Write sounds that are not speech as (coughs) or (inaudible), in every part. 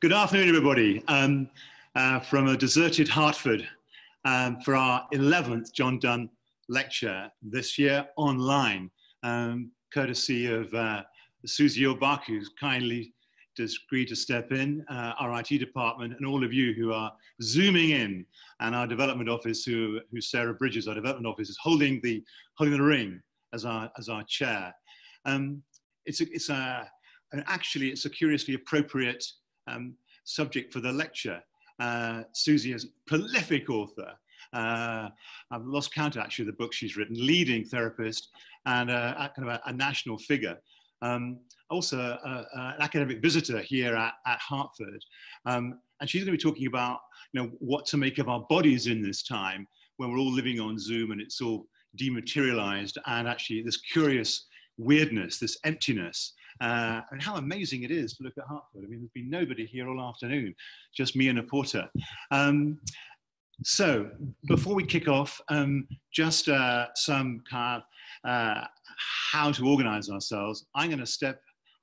Good afternoon, everybody, um, uh, from a deserted Hertford um, for our 11th John Donne lecture this year online, um, courtesy of uh, Susie Orbach, who's kindly agreed to step in, uh, our IT department, and all of you who are zooming in, and our development office, who, who Sarah Bridges, our development office, is holding the, holding the ring as our, as our chair. Um, it's a, it's a, actually, it's a curiously appropriate um, subject for the lecture. Uh, Susie is a prolific author. Uh, I've lost count actually of the book she's written, leading therapist and uh, kind of a, a national figure. Um, also uh, uh, an academic visitor here at, at Hertford. Um, and she's going to be talking about you know, what to make of our bodies in this time when we're all living on Zoom and it's all dematerialized and actually this curious weirdness, this emptiness uh, and how amazing it is to look at Hertford. I mean, there's been nobody here all afternoon, just me and a porter. Um, so before we kick off, um, just uh, some kind of uh, how to organize ourselves. I'm going to step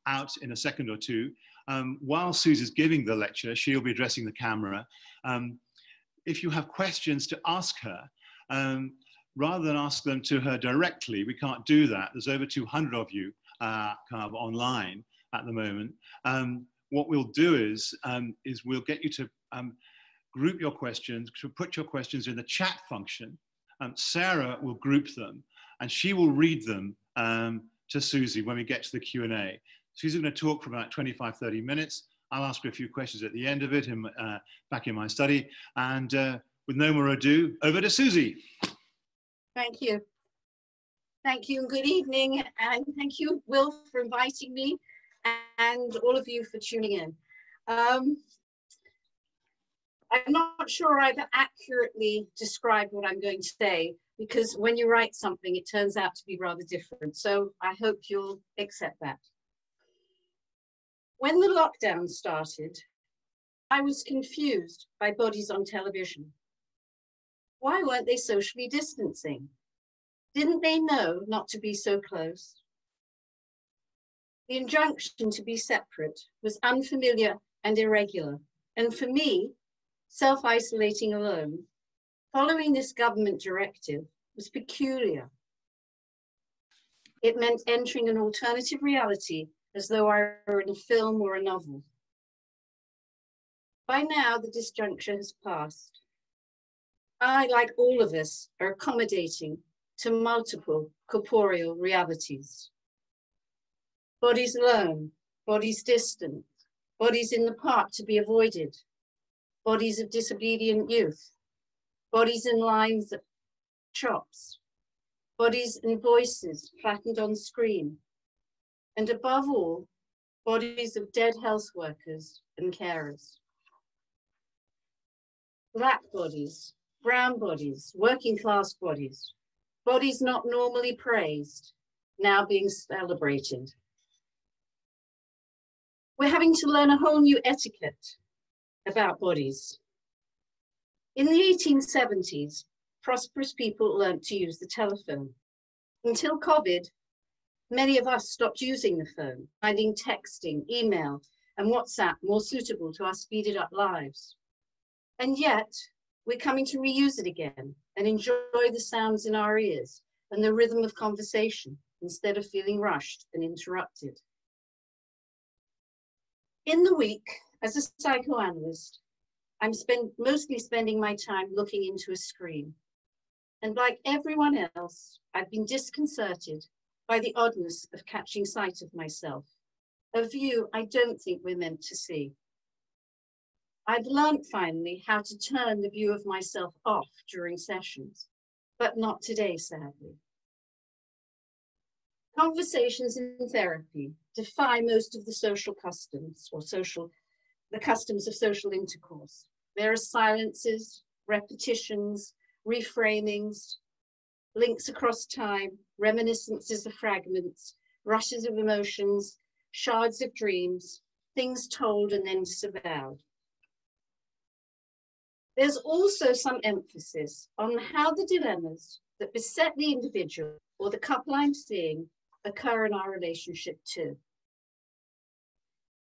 out in a second or two. Um, while Susie's giving the lecture, she'll be addressing the camera. Um, if you have questions to ask her, um, rather than ask them to her directly, we can't do that. There's over 200 of you uh, kind of online at the moment. Um, what we'll do is, um, is we'll get you to um, group your questions, to put your questions in the chat function. Um, Sarah will group them and she will read them um, to Susie when we get to the Q&A. Susie's going to talk for about 25, 30 minutes. I'll ask her a few questions at the end of it, in, uh, back in my study. And uh, with no more ado, over to Susie. Thank you. Thank you and good evening. And thank you, Will, for inviting me and all of you for tuning in. Um, I'm not sure I've accurately described what I'm going to say because when you write something, it turns out to be rather different. So I hope you'll accept that. When the lockdown started, I was confused by bodies on television. Why weren't they socially distancing? Didn't they know not to be so close? The injunction to be separate was unfamiliar and irregular. And for me, self-isolating alone, following this government directive was peculiar. It meant entering an alternative reality as though I were in a film or a novel. By now, the disjuncture has passed. I, like all of us, are accommodating to multiple corporeal realities. Bodies alone, bodies distant, bodies in the park to be avoided, bodies of disobedient youth, bodies in lines at shops, bodies and voices flattened on screen, and above all, bodies of dead health workers and carers. Black bodies, brown bodies, working class bodies, bodies not normally praised, now being celebrated. We're having to learn a whole new etiquette about bodies. In the 1870s, prosperous people learned to use the telephone. Until COVID, many of us stopped using the phone, finding texting, email, and WhatsApp more suitable to our speeded up lives. And yet, we're coming to reuse it again and enjoy the sounds in our ears and the rhythm of conversation instead of feeling rushed and interrupted. In the week, as a psychoanalyst, I'm spend, mostly spending my time looking into a screen. And like everyone else, I've been disconcerted by the oddness of catching sight of myself, a view I don't think we're meant to see. I'd learned finally how to turn the view of myself off during sessions, but not today, sadly. Conversations in therapy defy most of the social customs or social, the customs of social intercourse. There are silences, repetitions, reframings, links across time, reminiscences of fragments, rushes of emotions, shards of dreams, things told and then disavowed. There's also some emphasis on how the dilemmas that beset the individual or the couple I'm seeing occur in our relationship too.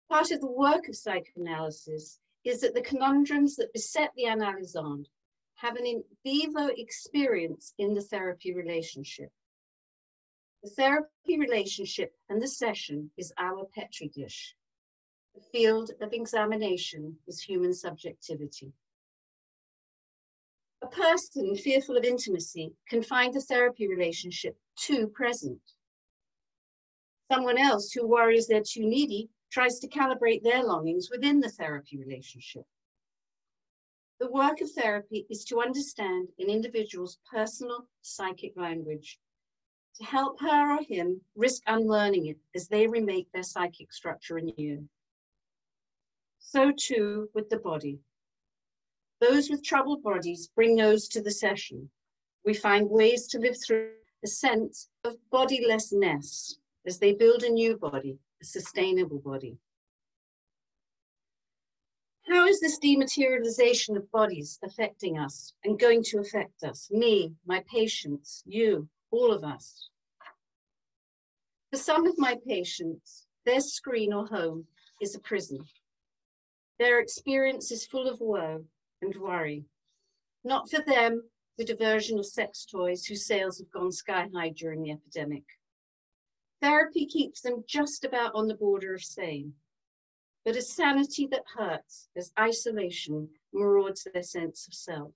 Part of the work of psychoanalysis is that the conundrums that beset the analysand have an in vivo experience in the therapy relationship. The therapy relationship and the session is our Petri dish. The field of examination is human subjectivity. A person fearful of intimacy can find the therapy relationship too present. Someone else who worries they're too needy tries to calibrate their longings within the therapy relationship. The work of therapy is to understand an individual's personal psychic language to help her or him risk unlearning it as they remake their psychic structure anew. So too with the body. Those with troubled bodies bring those to the session. We find ways to live through a sense of bodilessness as they build a new body, a sustainable body. How is this dematerialization of bodies affecting us and going to affect us? Me, my patients, you, all of us. For some of my patients, their screen or home is a prison. Their experience is full of woe and worry. Not for them, the diversion of sex toys whose sales have gone sky high during the epidemic. Therapy keeps them just about on the border of sane, but a sanity that hurts as isolation marauds their sense of self.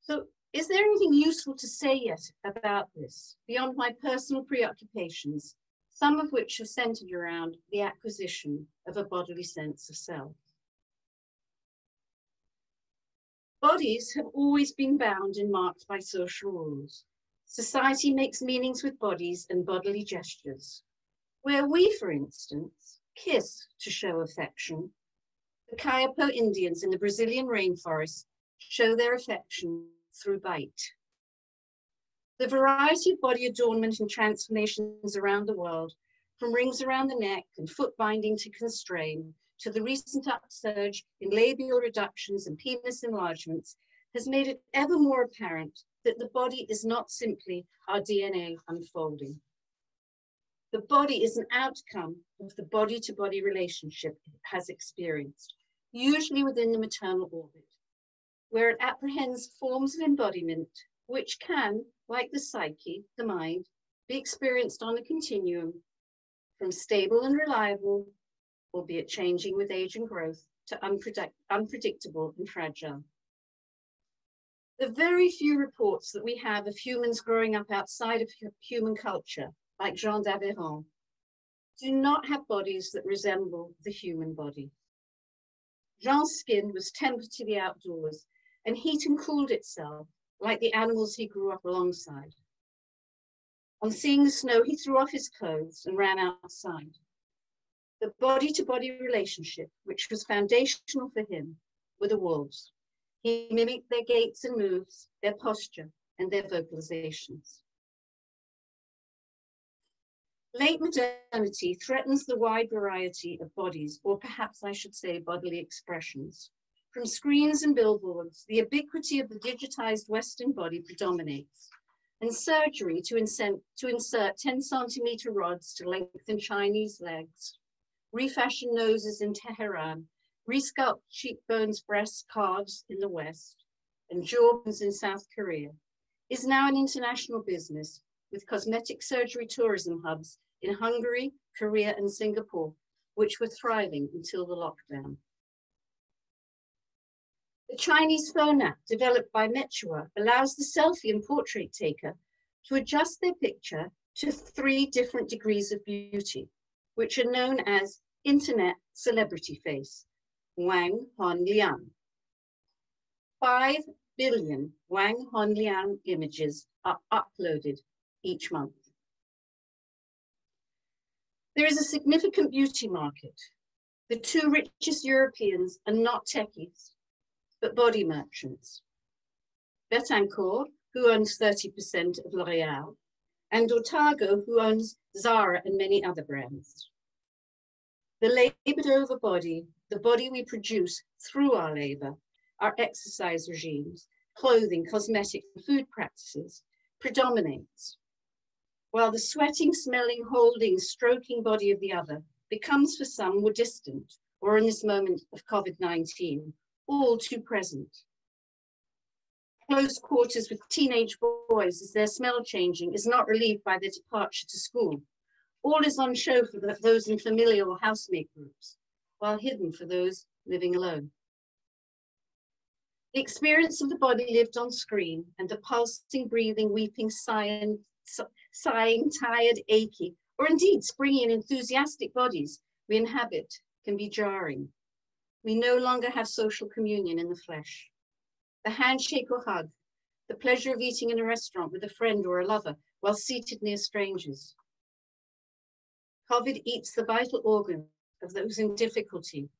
So is there anything useful to say yet about this beyond my personal preoccupations, some of which are centered around the acquisition of a bodily sense of self? Bodies have always been bound and marked by social rules. Society makes meanings with bodies and bodily gestures. Where we, for instance, kiss to show affection, the Kayapo Indians in the Brazilian rainforest show their affection through bite. The variety of body adornment and transformations around the world, from rings around the neck and foot binding to constrain, to the recent upsurge in labial reductions and penis enlargements, has made it ever more apparent that the body is not simply our DNA unfolding. The body is an outcome of the body to body relationship it has experienced, usually within the maternal orbit where it apprehends forms of embodiment which can, like the psyche, the mind, be experienced on a continuum from stable and reliable, albeit changing with age and growth, to unpredict unpredictable and fragile. The very few reports that we have of humans growing up outside of human culture, like Jean d'Aveyron, do not have bodies that resemble the human body. Jean's skin was tempered to the outdoors and heat and cooled itself like the animals he grew up alongside. On seeing the snow, he threw off his clothes and ran outside. The body to body relationship, which was foundational for him, were the wolves. He mimicked their gaits and moves, their posture, and their vocalizations. Late modernity threatens the wide variety of bodies, or perhaps I should say bodily expressions, from screens and billboards, the ubiquity of the digitized Western body predominates, and surgery to insert, to insert 10 centimeter rods to lengthen Chinese legs, refashion noses in Tehran, resculpt cheekbones, breasts, calves in the West, and jawbones in South Korea, is now an international business with cosmetic surgery tourism hubs in Hungary, Korea, and Singapore, which were thriving until the lockdown. The Chinese phone app developed by Meitu allows the selfie and portrait taker to adjust their picture to three different degrees of beauty, which are known as Internet Celebrity Face, Wang Hongliang. Five billion Wang Hongliang images are uploaded each month. There is a significant beauty market. The two richest Europeans are not techies, but body merchants. Bettencourt, who owns 30% of L'Oreal, and Ortega, who owns Zara and many other brands. The labored over body, the body we produce through our labor, our exercise regimes, clothing, cosmetic, food practices, predominates. While the sweating, smelling, holding, stroking body of the other becomes for some more distant, or in this moment of COVID-19, all too present. Close quarters with teenage boys as their smell changing is not relieved by their departure to school. All is on show for the, those in familial or housemate groups, while hidden for those living alone. The experience of the body lived on screen and the pulsing, breathing, weeping, sighing, sighing, tired, achy, or indeed springy and enthusiastic bodies we inhabit can be jarring. We no longer have social communion in the flesh. The handshake or hug, the pleasure of eating in a restaurant with a friend or a lover while seated near strangers. COVID eats the vital organ of those in difficulty.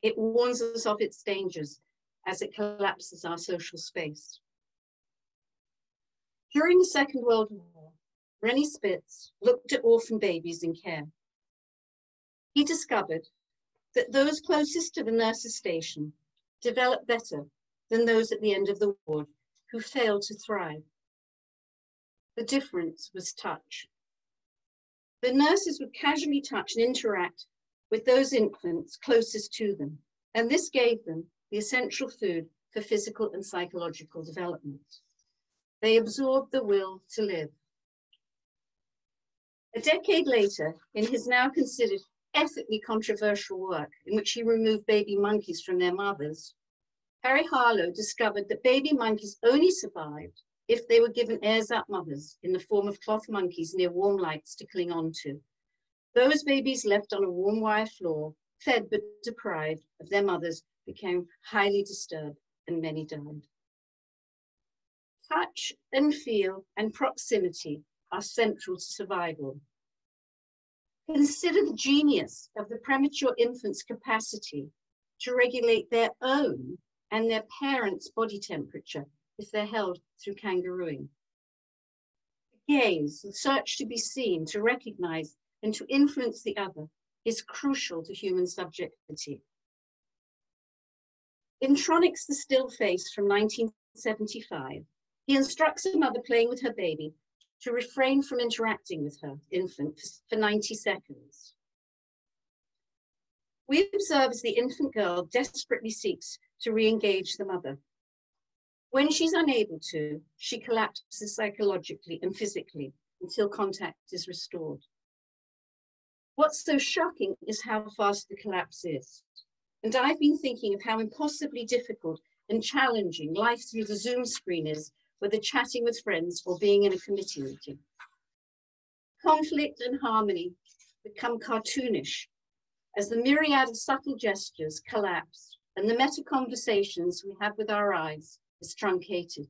It warns us of its dangers as it collapses our social space. During the Second World War, René Spitz looked at orphan babies in care. He discovered that those closest to the nurse's station developed better than those at the end of the ward who failed to thrive. The difference was touch. The nurses would casually touch and interact with those infants closest to them, and this gave them the essential food for physical and psychological development. They absorbed the will to live. A decade later, in his now considered ethically controversial work in which he removed baby monkeys from their mothers, Harry Harlow discovered that baby monkeys only survived if they were given ersatz mothers in the form of cloth monkeys near warm lights to cling on to. Those babies left on a warm wire floor, fed but deprived of their mothers, became highly disturbed and many died. Touch and feel and proximity are central to survival. Consider the genius of the premature infant's capacity to regulate their own and their parents' body temperature if they're held through kangarooing. Gaze, the search to be seen, to recognize and to influence the other is crucial to human subjectivity. In Tronick's The Still Face from 1975, he instructs a mother playing with her baby to refrain from interacting with her infant for 90 seconds. We observe as the infant girl desperately seeks to re-engage the mother. When she's unable to, she collapses psychologically and physically until contact is restored. What's so shocking is how fast the collapse is. And I've been thinking of how impossibly difficult and challenging life through the Zoom screen is whether chatting with friends or being in a committee meeting. Conflict and harmony become cartoonish as the myriad of subtle gestures collapse and the meta conversations we have with our eyes is truncated.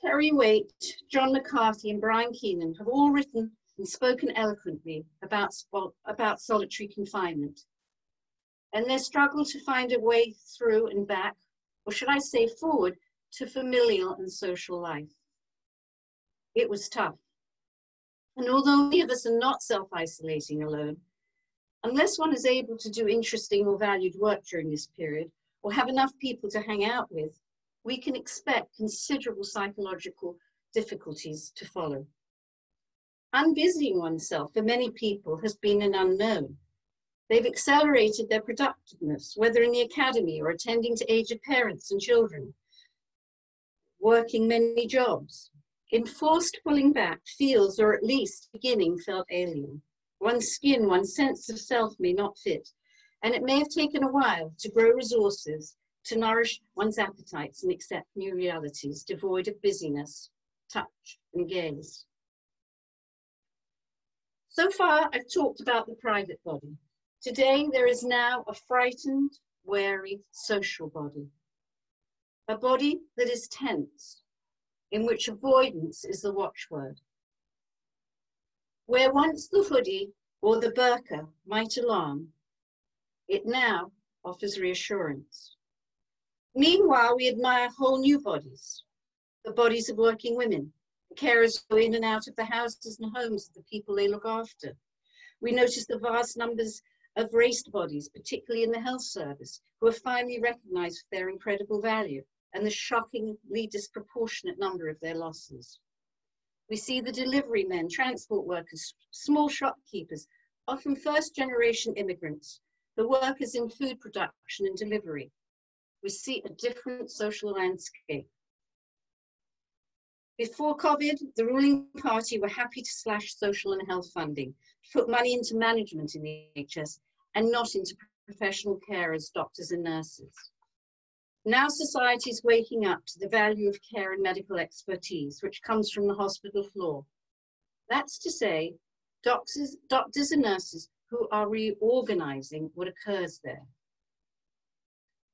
Terry Waite, John McCarthy, and Brian Keenan have all written and spoken eloquently about, about solitary confinement and their struggle to find a way through and back or should I say forward, to familial and social life. It was tough. And although many of us are not self-isolating alone, unless one is able to do interesting or valued work during this period, or have enough people to hang out with, we can expect considerable psychological difficulties to follow. Unbusying oneself for many people has been an unknown. They've accelerated their productiveness, whether in the academy or attending to aged parents and children, working many jobs. Enforced pulling back feels, or at least beginning, felt alien. One's skin, one's sense of self may not fit, and it may have taken a while to grow resources to nourish one's appetites and accept new realities devoid of busyness, touch, and gaze. So far, I've talked about the private body, Today, there is now a frightened, wary social body. A body that is tense, in which avoidance is the watchword. Where once the hoodie or the burqa might alarm, it now offers reassurance. Meanwhile, we admire whole new bodies, the bodies of working women. The Carers who go in and out of the houses and homes of the people they look after. We notice the vast numbers of raced bodies, particularly in the health service, who are finally recognized for their incredible value and the shockingly disproportionate number of their losses. We see the delivery men, transport workers, small shopkeepers, often first generation immigrants, the workers in food production and delivery. We see a different social landscape. Before COVID, the ruling party were happy to slash social and health funding, put money into management in the NHS and not into professional care as doctors and nurses. Now society is waking up to the value of care and medical expertise, which comes from the hospital floor. That's to say, doctors, doctors and nurses who are reorganizing what occurs there.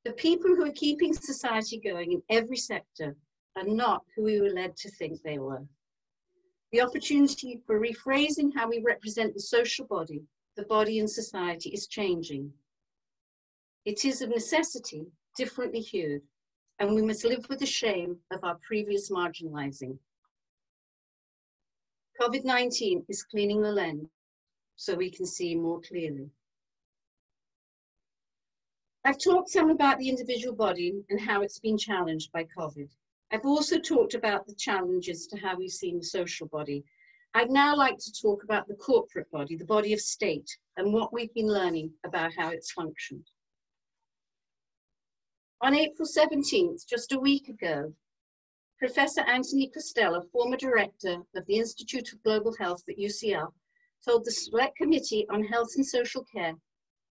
The people who are keeping society going in every sector are not who we were led to think they were. The opportunity for rephrasing how we represent the social body, the body in society is changing. It is of necessity differently hued, and we must live with the shame of our previous marginalizing. COVID-19 is cleaning the lens so we can see more clearly. I've talked some about the individual body and how it's been challenged by COVID. I've also talked about the challenges to how we've seen the social body. I'd now like to talk about the corporate body, the body of state, and what we've been learning about how it's functioned. On April 17th, just a week ago, Professor Anthony Costello, former director of the Institute of Global Health at UCL, told the Select Committee on Health and Social Care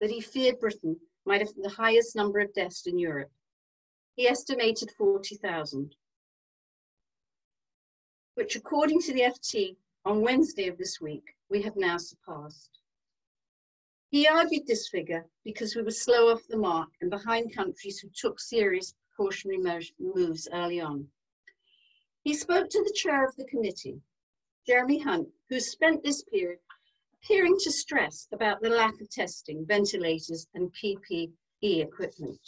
that he feared Britain might have the highest number of deaths in Europe. He estimated 40,000, which according to the FT on Wednesday of this week, we have now surpassed. He argued this figure because we were slow off the mark and behind countries who took serious precautionary moves early on. He spoke to the chair of the committee, Jeremy Hunt, who spent this period appearing to stress about the lack of testing, ventilators, and PPE equipment.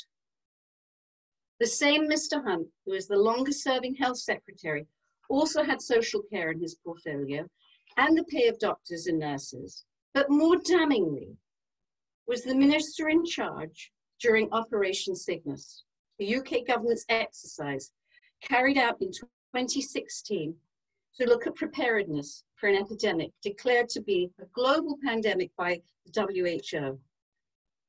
The same Mr. Hunt, who is the longest serving health secretary, also had social care in his portfolio and the pay of doctors and nurses. But more damningly, was the minister in charge during Operation Cygnus, the UK government's exercise carried out in 2016 to look at preparedness for an epidemic declared to be a global pandemic by the WHO.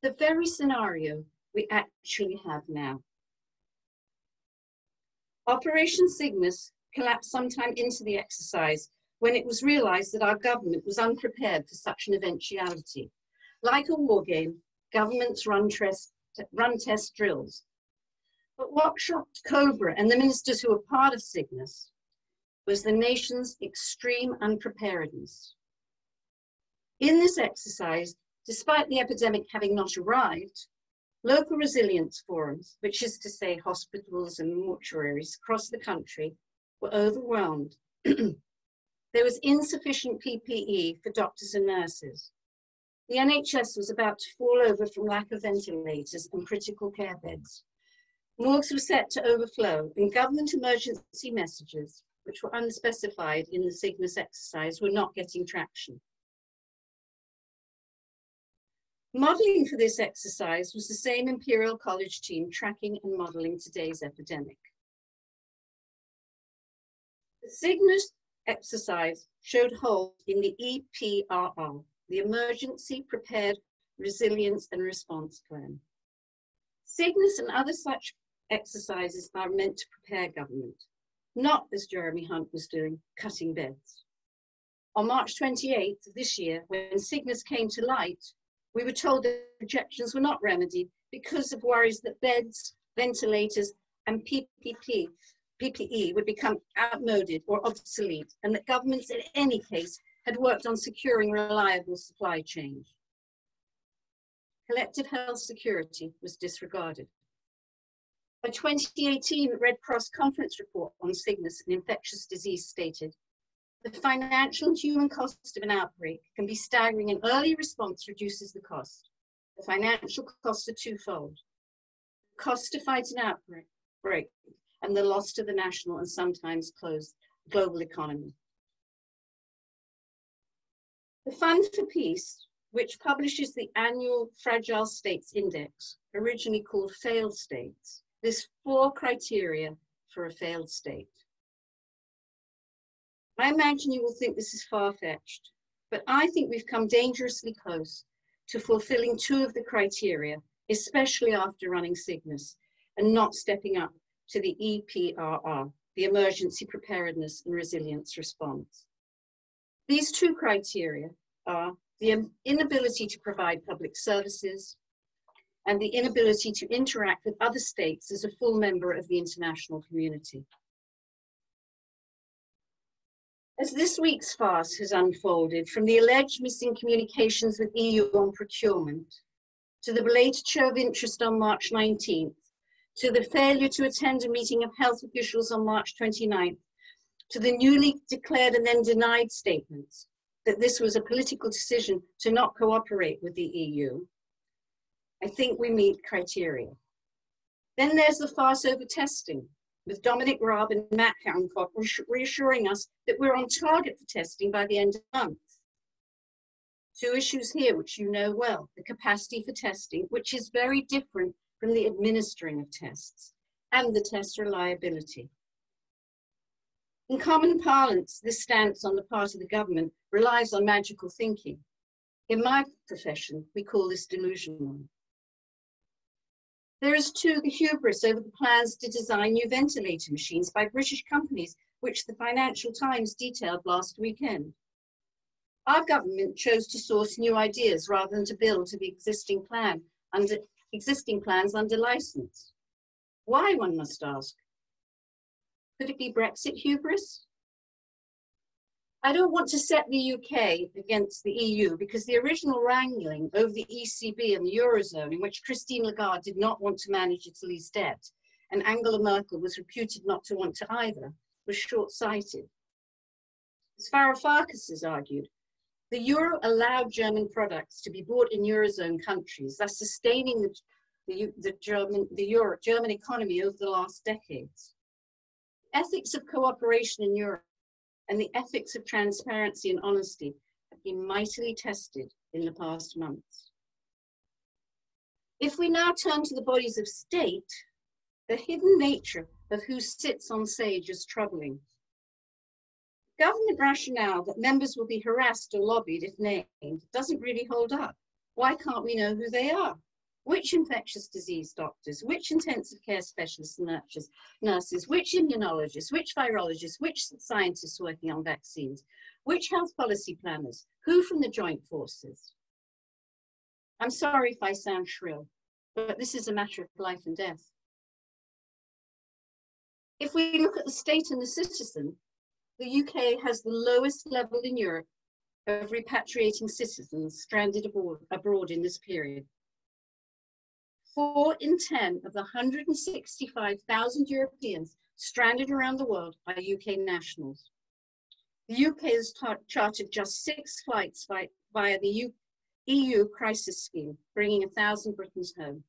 The very scenario we actually have now. Operation Cygnus collapsed sometime into the exercise when it was realized that our government was unprepared for such an eventuality. Like a war game, governments run, run test drills. But what shocked Cobra and the ministers who were part of Cygnus was the nation's extreme unpreparedness. In this exercise, despite the epidemic having not arrived, local resilience forums, which is to say hospitals and mortuaries across the country, were overwhelmed. (clears throat) there was insufficient PPE for doctors and nurses. The NHS was about to fall over from lack of ventilators and critical care beds. Morgues were set to overflow, and government emergency messages, which were unspecified in the Cygnus exercise, were not getting traction. Modelling for this exercise was the same Imperial College team tracking and modelling today's epidemic. The Cygnus exercise showed holes in the EPRR, the Emergency Prepared Resilience and Response Plan. Cygnus and other such exercises are meant to prepare government, not as Jeremy Hunt was doing, cutting beds. On March 28th of this year, when Cygnus came to light, we were told that projections were not remedied because of worries that beds, ventilators, and PPP, PPE would become outmoded or obsolete, and that governments in any case had worked on securing reliable supply chains. Collective health security was disregarded. A 2018 Red Cross conference report on Cygnus and infectious disease stated, the financial and human cost of an outbreak can be staggering and early response reduces the cost. The financial costs are twofold. The cost to fight an outbreak and the loss to the national and sometimes closed global economy. The Fund for Peace, which publishes the annual Fragile States Index, originally called Failed States, lists four criteria for a failed state. I imagine you will think this is far-fetched, but I think we've come dangerously close to fulfilling two of the criteria, especially after running Cygnus and not stepping up to the EPRR, the Emergency Preparedness and Resilience Response. These two criteria are the inability to provide public services and the inability to interact with other states as a full member of the international community. As this week's farce has unfolded, from the alleged missing communications with EU on procurement, to the belated show of interest on March 19th, to the failure to attend a meeting of health officials on March 29th, to the newly declared and then denied statements that this was a political decision to not cooperate with the EU, I think we meet criteria. Then there's the farce over testing, with Dominic Raab and Matt Hancock reassuring us that we're on target for testing by the end of the month. Two issues here, which you know well, the capacity for testing, which is very different from the administering of tests, and the test reliability. In common parlance, this stance on the part of the government relies on magical thinking. In my profession, we call this delusional. There is too the hubris over the plans to design new ventilator machines by British companies, which the Financial Times detailed last weekend. Our government chose to source new ideas rather than to build to the existing plan under existing plans under license. Why, one must ask? Could it be Brexit hubris? I don't want to set the UK against the EU because the original wrangling over the ECB and the Eurozone, in which Christine Lagarde did not want to manage Italy's debt, and Angela Merkel was reputed not to want to either, was short sighted. As Varoufakis has argued, the euro allowed German products to be bought in Eurozone countries, thus sustaining the, the, the, German, the Euro, German economy over the last decades. Ethics of cooperation in Europe and the ethics of transparency and honesty have been mightily tested in the past months. If we now turn to the bodies of state, the hidden nature of who sits on SAGE is troubling. Government rationale that members will be harassed or lobbied if named doesn't really hold up. Why can't we know who they are? Which infectious disease doctors, which intensive care specialists and nurses, which immunologists, which virologists, which scientists working on vaccines, which health policy planners, who from the joint forces. I'm sorry if I sound shrill, but this is a matter of life and death. If we look at the state and the citizen, the UK has the lowest level in Europe of repatriating citizens stranded abroad, abroad in this period four in 10 of the 165,000 Europeans stranded around the world are UK nationals. The UK has chartered just six flights by, via the U EU crisis scheme, bringing 1,000 Britons home.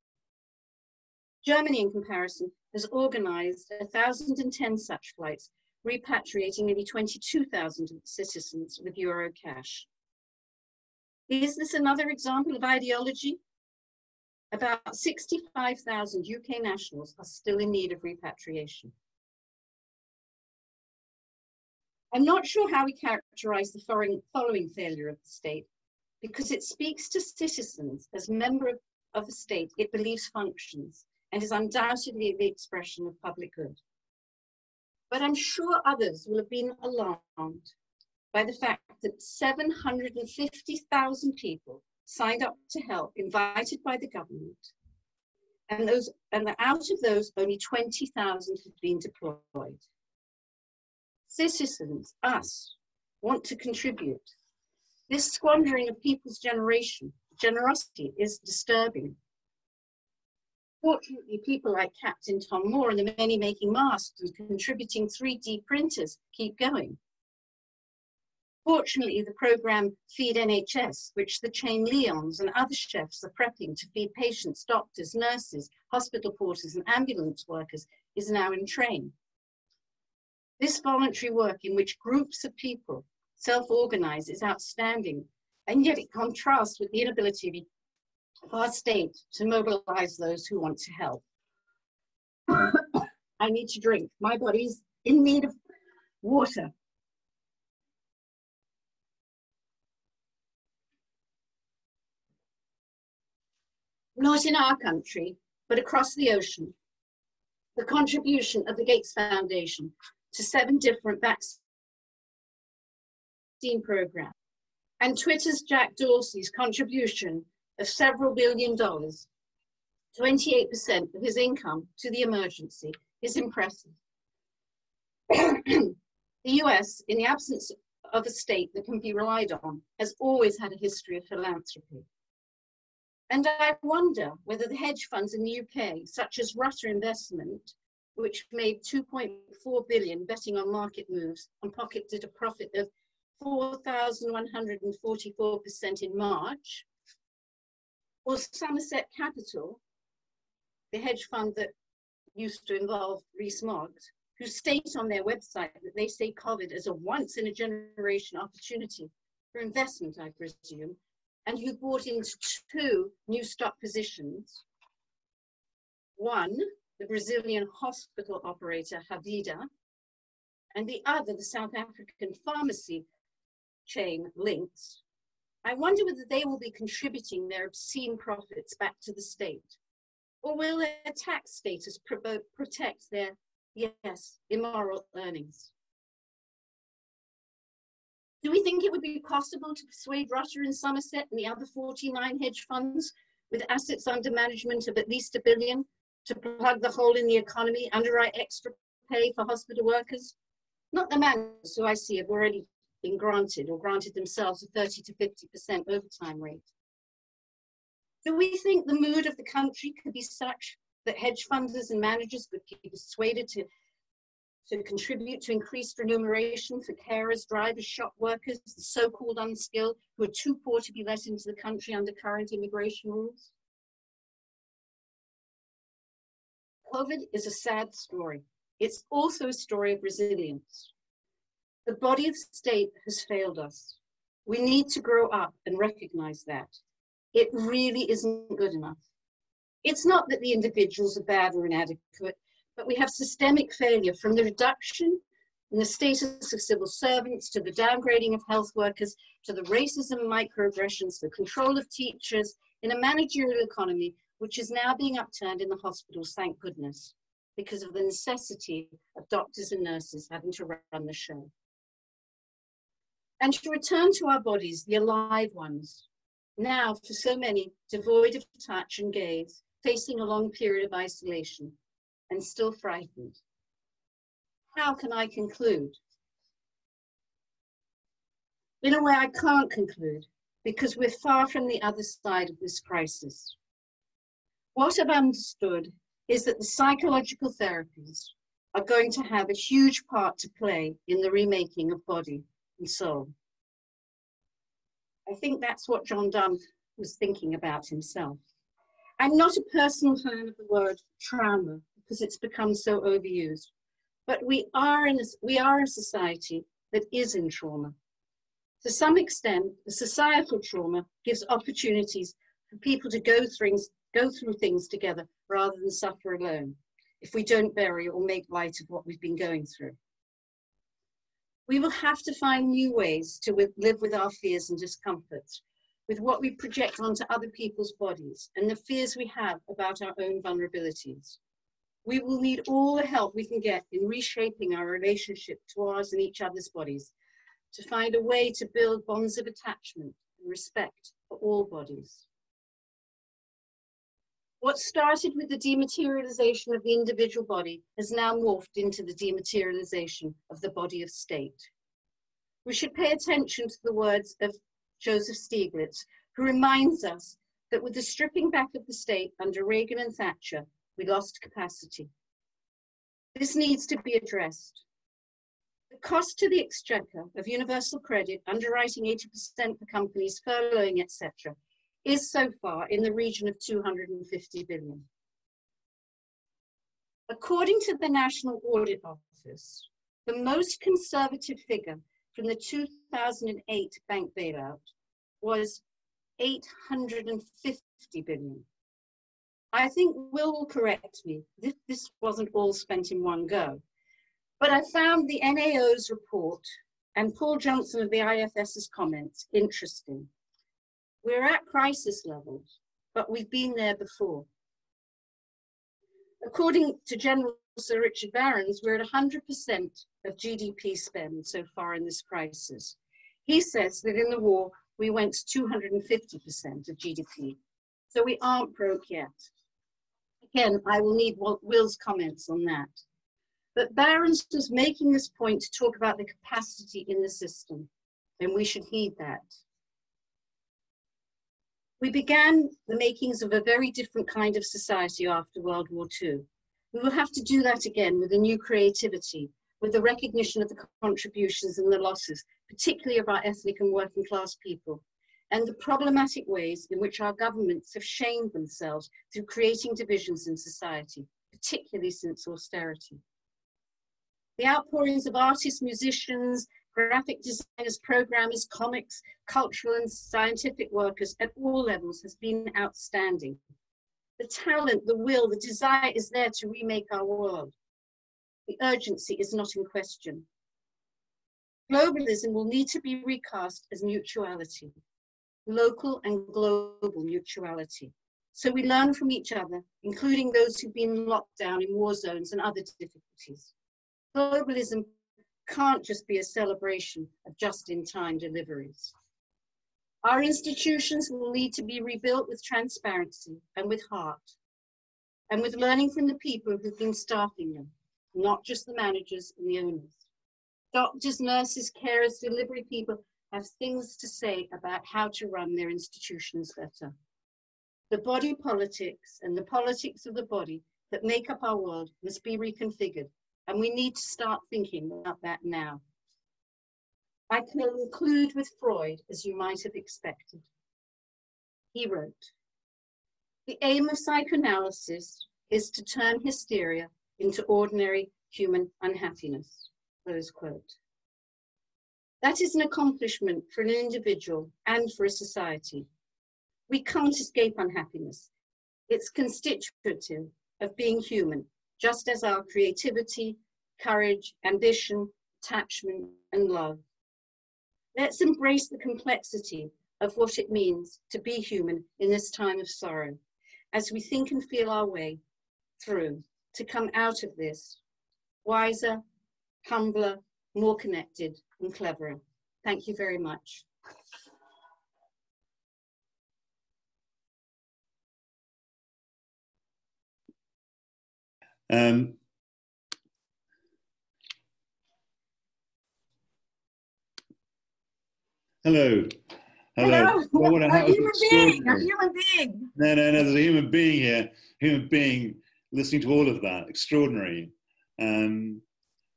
Germany, in comparison, has organized 1,010 such flights, repatriating nearly 22,000 citizens with Euro cash. Is this another example of ideology about 65,000 UK nationals are still in need of repatriation. I'm not sure how we characterize the following failure of the state because it speaks to citizens as member of, of a state it believes functions and is undoubtedly the expression of public good. But I'm sure others will have been alarmed by the fact that 750,000 people signed up to help, invited by the government. And those, and out of those, only 20,000 have been deployed. Citizens, us, want to contribute. This squandering of people's generation, generosity is disturbing. Fortunately, people like Captain Tom Moore and the many making masks and contributing 3D printers keep going. Fortunately, the program Feed NHS, which the chain Leon's and other chefs are prepping to feed patients, doctors, nurses, hospital porters, and ambulance workers, is now in train. This voluntary work in which groups of people self-organize is outstanding, and yet it contrasts with the inability of our state to mobilize those who want to help. (coughs) I need to drink. My body's in need of water. Not in our country, but across the ocean. The contribution of the Gates Foundation to seven different vaccine programs, and Twitter's Jack Dorsey's contribution of several billion dollars, 28% of his income to the emergency, is impressive. (clears throat) the US, in the absence of a state that can be relied on, has always had a history of philanthropy. And I wonder whether the hedge funds in the UK, such as Ruffer Investment, which made 2.4 billion betting on market moves and pocketed a profit of 4,144% in March, or Somerset Capital, the hedge fund that used to involve Rees-Mogg, who state on their website that they see COVID as a once in a generation opportunity for investment, I presume, and who bought into two new stock positions. One, the Brazilian hospital operator Hapvida, and the other, the South African pharmacy chain Clicks. I wonder whether they will be contributing their obscene profits back to the state, or will their tax status protect their, yes, immoral earnings? Do we think it would be possible to persuade Ruffer and Somerset and the other 49 hedge funds with assets under management of at least a billion to plug the hole in the economy, underwrite extra pay for hospital workers? Not the managers who I see have already been granted or granted themselves a 30 to 50% overtime rate. Do we think the mood of the country could be such that hedge funders and managers could be persuaded to, to contribute to increased remuneration for carers, drivers, shop workers, the so-called unskilled who are too poor to be let into the country under current immigration rules? COVID is a sad story. It's also a story of resilience. The body of state has failed us. We need to grow up and recognize that. It really isn't good enough. It's not that the individuals are bad or inadequate, but we have systemic failure from the reduction in the status of civil servants to the downgrading of health workers to the racism microaggressions, the control of teachers in a managerial economy which is now being upturned in the hospitals, thank goodness, because of the necessity of doctors and nurses having to run the show. And to return to our bodies, the alive ones, now for so many devoid of touch and gaze, facing a long period of isolation and still frightened. How can I conclude? In a way, I can't conclude because we're far from the other side of this crisis. What I've understood is that the psychological therapies are going to have a huge part to play in the remaking of body and soul. I think that's what John Donne was thinking about himself. I'm not a personal fan of the word trauma because it's become so overused, but we are, in a, we are a society that is in trauma. To some extent, the societal trauma gives opportunities for people to go through, go through things together rather than suffer alone if we don't bury or make light of what we've been going through. We will have to find new ways to live with our fears and discomforts, with what we project onto other people's bodies and the fears we have about our own vulnerabilities. We will need all the help we can get in reshaping our relationship to ours and each other's bodies to find a way to build bonds of attachment and respect for all bodies. What started with the dematerialization of the individual body has now morphed into the dematerialization of the body of state. We should pay attention to the words of Joseph Stiglitz, who reminds us that with the stripping back of the state under Reagan and Thatcher, we lost capacity. This needs to be addressed. The cost to the exchequer of universal credit, underwriting 80% for companies, furloughing, etc., is so far in the region of 250 billion. According to the National Audit Office, the most conservative figure from the 2008 bank bailout was 850 billion. I think Will will correct me, this, this wasn't all spent in one go. But I found the NAO's report and Paul Johnson of the IFS's comments interesting. We're at crisis levels, but we've been there before. According to General Sir Richard Barrons, we're at 100% of GDP spend so far in this crisis. He says that in the war, we went to 250% of GDP. So we aren't broke yet. Again, I will need Will's comments on that. But Barrons was making this point to talk about the capacity in the system, and we should heed that. We began the makings of a very different kind of society after World War II. We will have to do that again with a new creativity, with the recognition of the contributions and the losses, particularly of our ethnic and working class people, and the problematic ways in which our governments have shamed themselves through creating divisions in society, particularly since austerity. The outpourings of artists, musicians, graphic designers, programmers, comics, cultural and scientific workers at all levels has been outstanding. The talent, the will, the desire is there to remake our world. The urgency is not in question. Globalism will need to be recast as mutuality, local and global mutuality. So we learn from each other, including those who've been locked down in war zones and other difficulties. Globalism can't just be a celebration of just-in-time deliveries. Our institutions will need to be rebuilt with transparency and with heart, and with learning from the people who've been staffing them, not just the managers and the owners. Doctors, nurses, carers, delivery people have things to say about how to run their institutions better. The body politics and the politics of the body that make up our world must be reconfigured and we need to start thinking about that now. I can conclude with Freud, as you might have expected. He wrote, the aim of psychoanalysis is to turn hysteria into ordinary human unhappiness, close quote. That is an accomplishment for an individual and for a society. We can't escape unhappiness. It's constitutive of being human just as our creativity, courage, ambition, attachment, and love. Let's embrace the complexity of what it means to be human in this time of sorrow as we think and feel our way through to come out of this wiser, humbler, more connected, and cleverer. Thank you very much. Um, hello. Hello. Hello. Well, a, a human being. A human being. No, no, no. There's a human being here. Human being listening to all of that. Extraordinary. Um,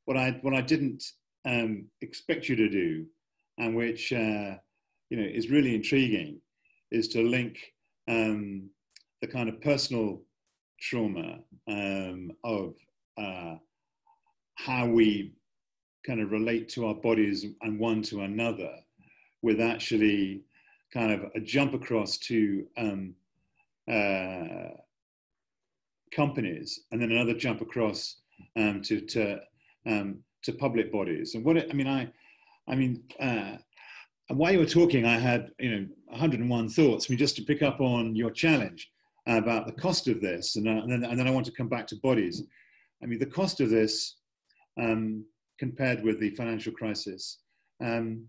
what I what I didn't um, expect you to do, and which uh, you know is really intriguing, is to link um, the kind of personal trauma um, of uh, how we kind of relate to our bodies and one to another with actually kind of a jump across to um, uh, companies and then another jump across um, to to, um, to public bodies and what it, I mean I I mean uh, and while you were talking I had you know 101 thoughts I mean just to pick up on your challenge about the cost of this, and, uh, and, then, and then I want to come back to bodies. I mean, the cost of this um, compared with the financial crisis, um,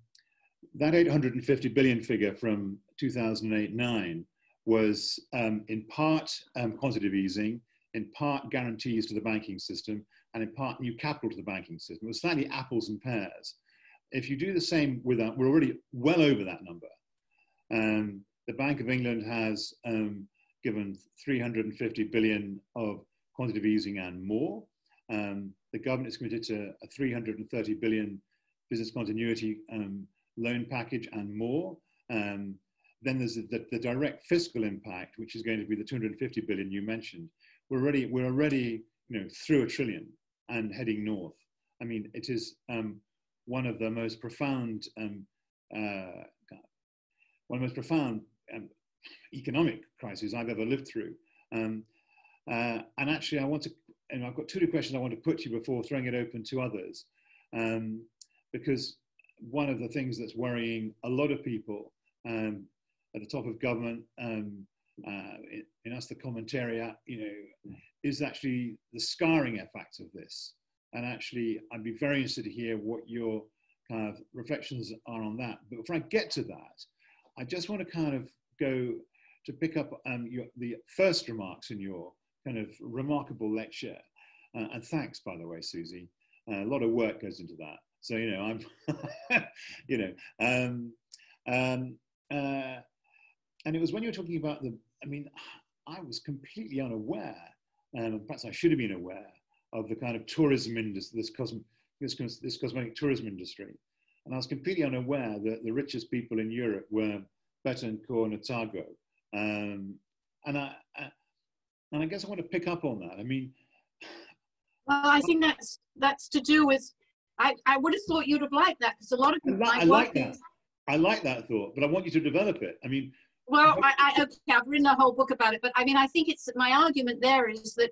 that 850 billion figure from 2008-9 was um, in part um, quantitative easing, in part guarantees to the banking system, and in part new capital to the banking system. It was slightly apples and pears. If you do the same with that, we're already well over that number. Um, the Bank of England has um, given 350 billion of quantitative easing and more. Um, the government is committed to a 330 billion business continuity um, loan package and more. Um, then there's the, the, direct fiscal impact, which is going to be the 250 billion you mentioned. We're already, we're already you know, through a trillion and heading north. I mean, it is um, one of the most profound, um, uh, one of the most profound um, economic crises I've ever lived through. Um, uh, and actually, I want to, and I've got two questions I want to put to you before throwing it open to others, um, because one of the things that's worrying a lot of people um, at the top of government, in, in us, the commentariat, you know, is actually the scarring effect of this. And actually, I'd be very interested to hear what your kind of reflections are on that. But before I get to that, I just want to kind of go to pick up um, your, the first remarks in your kind of remarkable lecture. Uh, and thanks, by the way, Susie. Uh, a lot of work goes into that. So, you know, I'm, (laughs) you know, um, um, uh, and it was when you were talking about the, I mean, I was completely unaware, and perhaps I should have been aware of the kind of tourism industry, this, cosm this, this cosmetic tourism industry. And I was completely unaware that the richest people in Europe were Bettencourt and Ortega. Um, and I, I, and I guess I want to pick up on that. I mean, well, I think that's that's to do with. I, I would have thought you'd have liked that because a lot of people. I, I like that. I like that thought, but I want you to develop it. I mean. Well, I, I, okay, I've written a whole book about it, but I mean, I think it's my argument there is that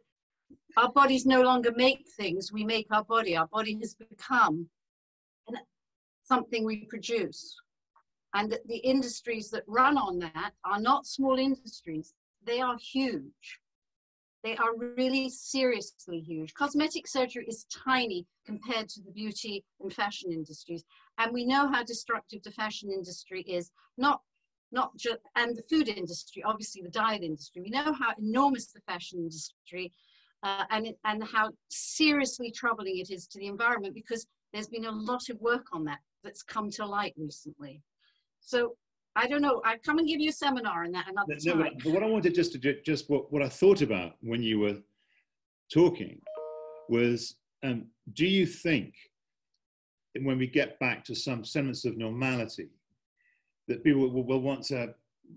our bodies no longer make things; we make our body. Our body has become something we produce, and that the industries that run on that are not small industries; they are huge. They are really seriously huge. Cosmetic surgery is tiny compared to the beauty and fashion industries. And we know how destructive the fashion industry is, not, not just, and the food industry, obviously the diet industry. We know how enormous the fashion industry uh, and, and how seriously troubling it is to the environment because there's been a lot of work on that that's come to light recently. So I don't know. I come and give you a seminar on that another no, time. But what I wanted just to just what, what I thought about when you were talking was, um, do you think when we get back to some semblance of normality, that people will, will want to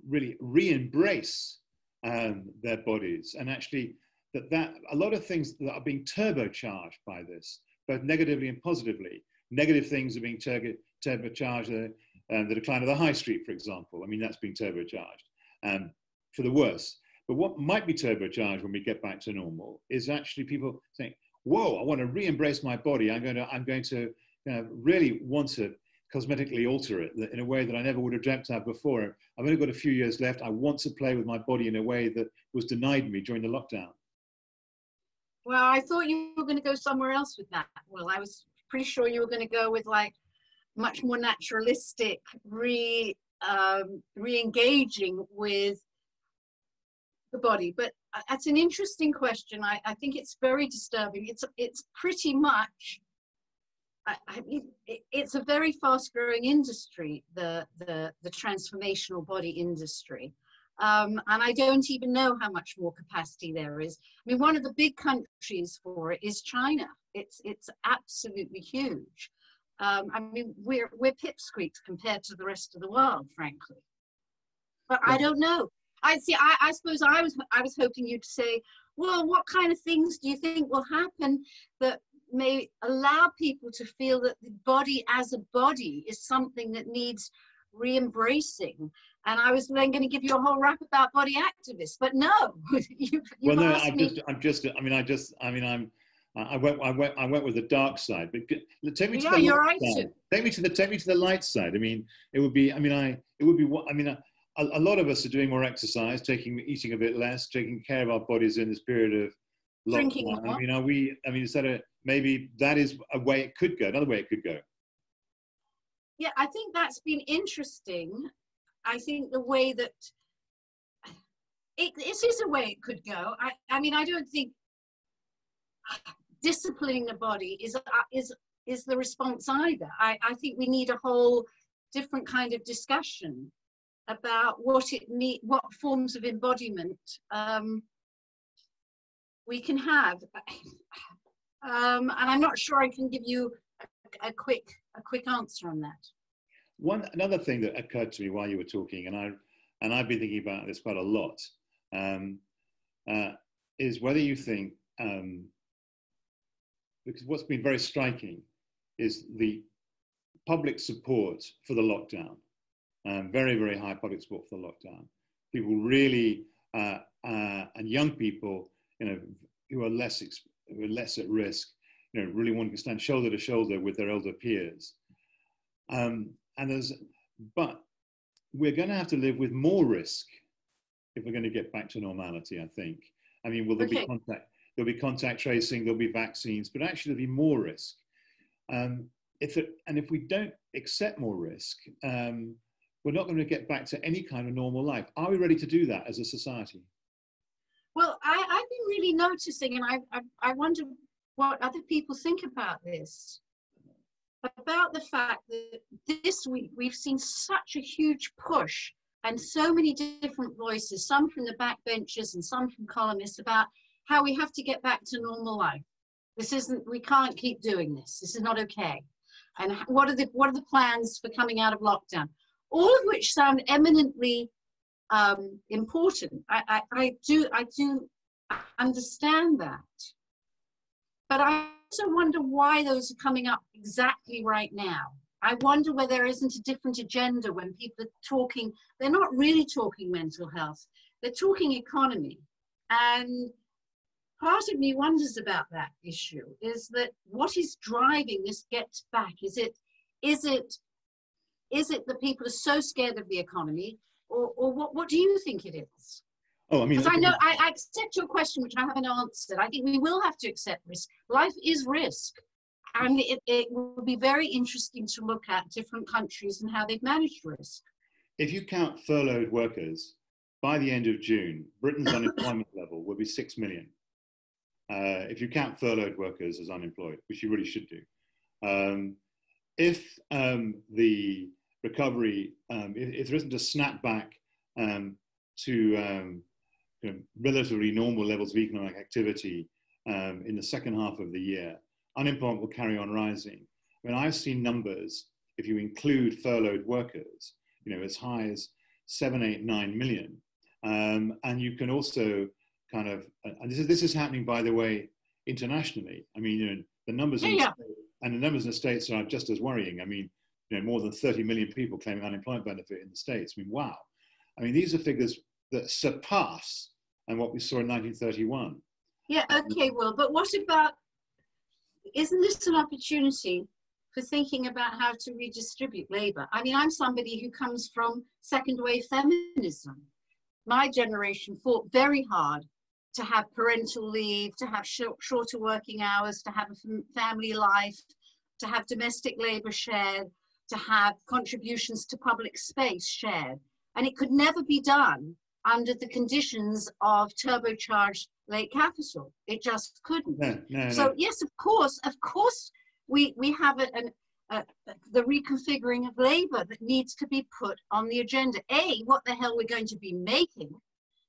really re-embrace um, their bodies and actually that that a lot of things that are being turbocharged by this, both negatively and positively. Negative things are being turbocharged um, the decline of the high street, for example. I mean, that's being turbocharged um, for the worse. But what might be turbocharged when we get back to normal is actually people saying, "Whoa, I want to re-embrace my body. I'm going to, I'm going to uh, really want to cosmetically alter it in a way that I never would have dreamt of before. I've only got a few years left. I want to play with my body in a way that was denied me during the lockdown." Well, I thought you were going to go somewhere else with that. Well, I was pretty sure you were going to go with like much more naturalistic, re um, re-engaging with the body. But uh, that's an interesting question. I, I think it's very disturbing. It's it's pretty much. I, I mean, it, it's a very fast-growing industry, the the the transformational body industry. Um, and I don't even know how much more capacity there is. I mean, one of the big countries for it is China. It's it's absolutely huge. Um, I mean, we're, we're pipsqueaks compared to the rest of the world, frankly. But I don't know. I see. I, I suppose I was I was hoping you'd say, well, what kind of things do you think will happen that may allow people to feel that the body as a body is something that needs re-embracing? And I was then going to give you a whole rap about body activists, but no. (laughs) you, well, no, I'm me. just, I'm just, I mean, I just, I mean, I'm, I went, I went, I went with the dark side. But take me to yeah, the you're right side. Take me to the, take me to the light side. I mean, it would be, I mean, I, it would be what, I mean, a, a lot of us are doing more exercise, taking, eating a bit less, taking care of our bodies in this period of Drinking. I mean, are we? I mean, is that a maybe that is a way it could go? Another way it could go. Yeah, I think that's been interesting. I think the way that it, this is a way it could go. I, I mean, I don't think disciplining the body is uh, is is the response either. I, I think we need a whole different kind of discussion about what it need, what forms of embodiment um, we can have. Um, and I'm not sure I can give you a, a, quick a quick answer on that. One another thing that occurred to me while you were talking, and I and I've been thinking about this quite a lot, um, uh, is whether you think um, because what's been very striking is the public support for the lockdown. Um, very, very high public support for the lockdown. People really, uh, uh, and young people, you know, who are less, who are less at risk, you know, really wanting to stand shoulder to shoulder with their elder peers. Um, and there's, but we're going to have to live with more risk if we're going to get back to normality. I think. I mean, will there okay. be contact? There'll be contact tracing. There'll be vaccines, but actually there'll be more risk. Um, if it, and if we don't accept more risk, um, we're not going to get back to any kind of normal life. Are we ready to do that as a society? Well, I, have been really noticing, and I, I, I wonder what other people think about this about the fact that this week we've seen such a huge push and so many different voices, some from the backbenchers and some from columnists, about how we have to get back to normal life. This isn't, we can't keep doing this. This is not okay. And what are the, what are the plans for coming out of lockdown? All of which sound eminently um, important. I, I, I, do, I do understand that. But I also wonder why those are coming up exactly right now. I wonder whether there isn't a different agenda when people are talking, they're not really talking mental health, they're talking economy. And part of me wonders about that issue is that what is driving this get back? Is it, is it, is it that people are so scared of the economy or, or what, what do you think it is? Oh, I mean, I know I, I accept your question, which I haven't answered. I think we will have to accept risk. Life is risk. And it, it will be very interesting to look at different countries and how they've managed risk. If you count furloughed workers, by the end of June, Britain's unemployment (coughs) level will be 6 million. Uh, if you count furloughed workers as unemployed, which you really should do. Um, if um, the recovery, um, if, if, there isn't a snapback um, to um, you know, relatively normal levels of economic activity um, in the second half of the year, unemployment will carry on rising. I mean, I've seen numbers, if you include furloughed workers, you know, as high as seven, eight, nine million. Um, and you can also kind of, and this is, this is happening, by the way, internationally. I mean, you know, the numbers yeah, in yeah. The, and the numbers in the States are just as worrying. I mean, you know, more than 30 million people claiming unemployment benefit in the States. I mean, wow. I mean, these are figures that surpass and what we saw in 1931. Yeah, um, okay, well, but what about, isn't this an opportunity for thinking about how to redistribute labor? I mean, I'm somebody who comes from second wave feminism. My generation fought very hard to have parental leave, to have sh shorter working hours, to have a family life, to have domestic labor shared, to have contributions to public space shared. And it could never be done under the conditions of turbocharged late capital. It just couldn't. No, no, so no. yes, of course, of course, we we have an, uh, the reconfiguring of labor that needs to be put on the agenda. A, what the hell we're going to be making,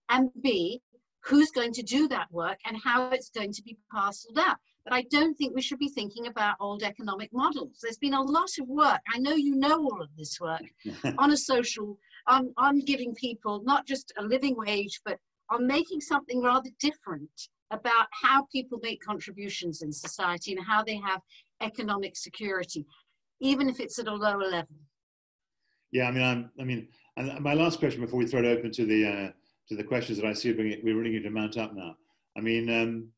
and B, who's going to do that work and how it's going to be parceled out. But I don't think we should be thinking about old economic models. There's been a lot of work. I know you know all of this work (laughs) on a social on, on giving people not just a living wage, but on making something rather different about how people make contributions in society and how they have economic security, even if it's at a lower level. Yeah, I mean, I'm, i mean, my last question before we throw it open to the uh, to the questions that I see we're really going to mount up now. I mean, um,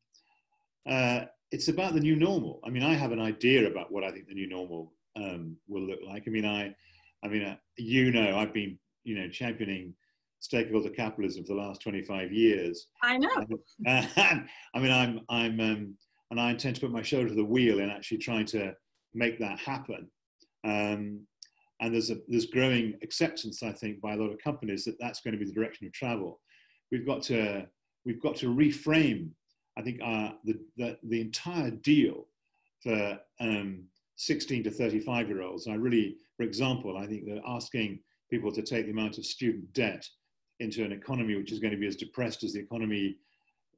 uh, it's about the new normal. I mean, I have an idea about what I think the new normal um, will look like. I mean, I, I mean, uh, you know, I've been you know, championing stakeholder capitalism for the last 25 years. I know. (laughs) I mean, I'm, I'm, um, and I intend to put my shoulder to the wheel in actually trying to make that happen. Um, and there's a there's growing acceptance, I think, by a lot of companies that that's going to be the direction of travel. We've got to we've got to reframe, I think, uh, the, the the entire deal for um, 16 to 35 year olds. I really, for example, I think they're asking people to take the amount of student debt into an economy which is going to be as depressed as the economy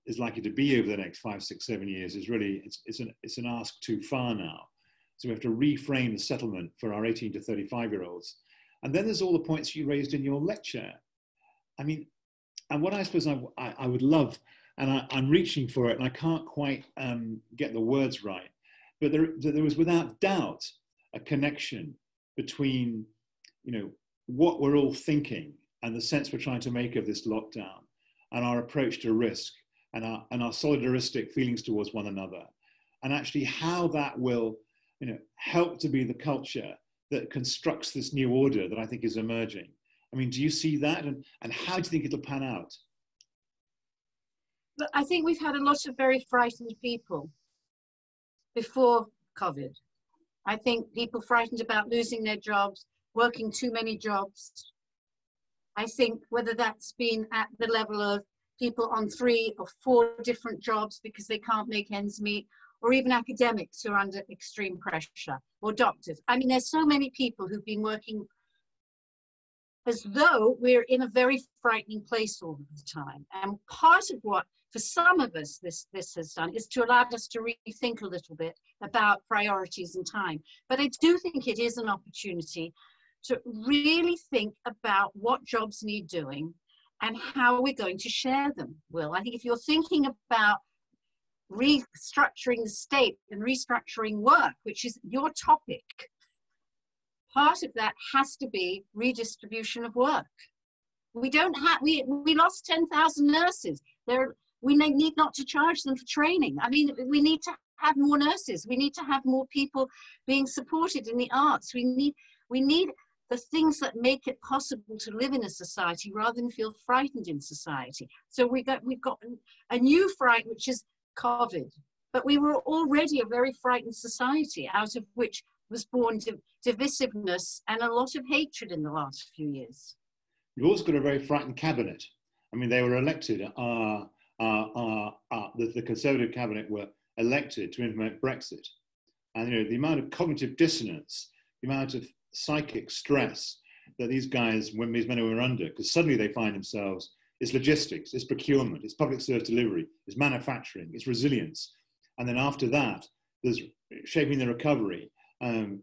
is likely to be over the next five, six, seven years is really, it's, it's, an, it's an ask too far now. So we have to reframe the settlement for our 18 to 35 year olds. And then there's all the points you raised in your lecture. I mean, and what I suppose I, I, I would love, and I, am reaching for it and I can't quite um, get the words right, but there, there was without doubt a connection between, you know, what we're all thinking and the sense we're trying to make of this lockdown and our approach to risk and our, and our solidaristic feelings towards one another and actually how that will you know, help to be the culture that constructs this new order that I think is emerging. I mean, do you see that? And, and how do you think it'll pan out? I think we've had a lot of very frightened people before COVID. I think people frightened about losing their jobs, working too many jobs. I think whether that's been at the level of people on three or four different jobs because they can't make ends meet, or even academics who are under extreme pressure, or doctors. I mean, there's so many people who've been working as though we're in a very frightening place all the time. And part of what, for some of us, this, this has done is to allow us to rethink a little bit about priorities and time. But I do think it is an opportunity to really think about what jobs need doing and how we're going to share them, Will. I think if you're thinking about restructuring the state and restructuring work, which is your topic, part of that has to be redistribution of work. We don't have, we, we lost 10,000 nurses. There, we need not to charge them for training. I mean, we need to have more nurses. We need to have more people being supported in the arts. We need, we need the things that make it possible to live in a society rather than feel frightened in society. So we got, we've got a new fright, which is COVID. But we were already a very frightened society, out of which was born div divisiveness and a lot of hatred in the last few years. You've also got a very frightened cabinet. I mean, they were elected, uh, uh, uh, uh, the, the Conservative cabinet were elected to implement Brexit. And you know, the amount of cognitive dissonance, the amount of psychic stress that these guys, when these men were under, because suddenly they find themselves, it's logistics, it's procurement, it's public service delivery, it's manufacturing, it's resilience. And then after that, there's shaping the recovery, um,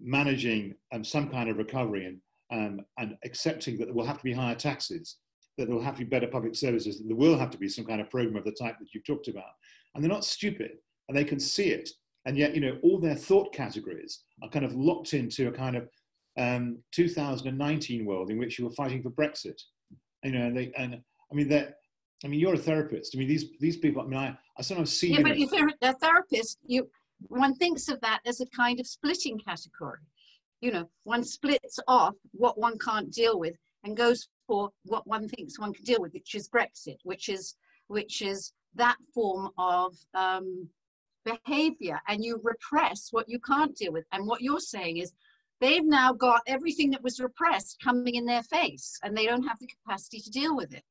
managing um, some kind of recovery and, um, and accepting that there will have to be higher taxes, that there will have to be better public services, that there will have to be some kind of program of the type that you've talked about. And they're not stupid and they can see it. And yet, you know, all their thought categories are kind of locked into a kind of um, 2019 world in which you were fighting for Brexit. You know, and they, and I mean, that. I mean, you're a therapist. I mean, these these people. I mean, I, I sometimes see. Yeah, but if you're a therapist, you one thinks of that as a kind of splitting category. You know, one splits off what one can't deal with and goes for what one thinks one can deal with, which is Brexit, which is which is that form of um, behavior, and you repress what you can't deal with. And what you're saying is they've now got everything that was repressed coming in their face, and they don't have the capacity to deal with it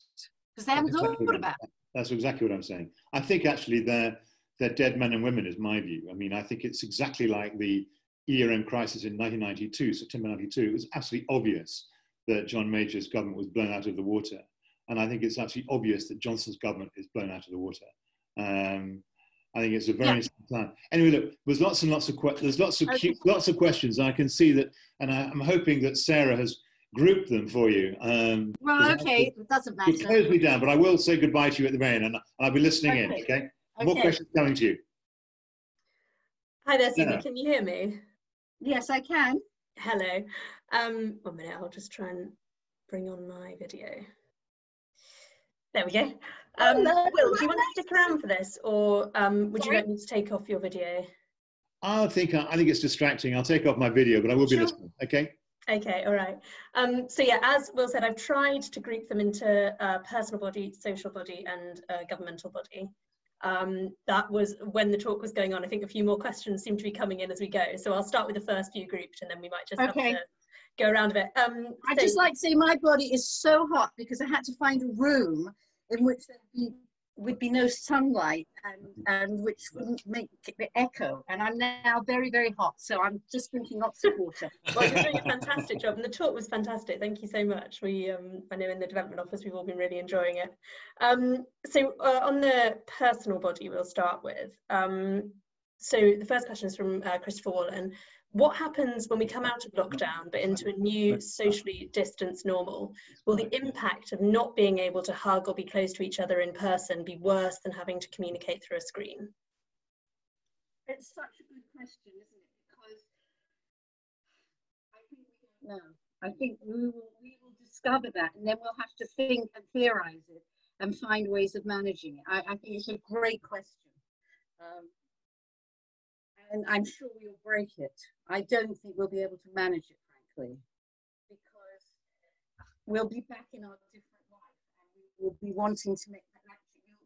because they haven't exactly thought about it. That's exactly what I'm saying. I think actually they're they're dead men and women, is my view. I mean, I think it's exactly like the ERM crisis in 1992, September 92. It was absolutely obvious that John Major's government was blown out of the water. And I think it's actually obvious that Johnson's government is blown out of the water. Um, I think it's a very yeah. plan. Anyway, look, there's lots and lots of there's lots of cute, lots of questions. I can see that, and I, am hoping that Sarah has grouped them for you. Um, well, okay, it doesn't matter. close me down, but I will say goodbye to you at the very end, and I'll be listening okay. in. Okay? okay. More questions coming to you. Hi there, Susie. Can you hear me? Yes, I can. Hello. Um, one minute. I'll just try and bring on my video. There we go. Um, Will, do you want to stick around for this, or um, would Sorry? you like me to take off your video? I think I think it's distracting. I'll take off my video, but I will be sure. listening. Okay. Okay, all right. Um, so yeah, as Will said, I've tried to group them into uh, personal body, social body, and uh, governmental body. Um, that was when the talk was going on. I think a few more questions seem to be coming in as we go. So I'll start with the first few grouped, and then we might just okay. have to go around a bit. Um, I'd so, just like to say my body is so hot because I had to find a room in which there'd be, would be no sunlight and, and which wouldn't make the echo. And I'm now very, very hot, so I'm just drinking lots of water. (laughs) well, you're doing a fantastic job, and the talk was fantastic. Thank you so much. We, um, I know in the development office, we've all been really enjoying it. Um, so uh, on the personal body, we'll start with. Um, so the first question is from uh, Christopher Wallen what happens when we come out of lockdown but into a new socially distanced normal? Will the impact of not being able to hug or be close to each other in person be worse than having to communicate through a screen? It's such a good question, isn't it? Because I think we don't know. I think we will, we will discover that and then we'll have to think and theorize it and find ways of managing it. I, I think it's a great question. Um, and I'm sure we'll break it. I don't think we'll be able to manage it, frankly, because we'll be back in our different life and we will be wanting to make that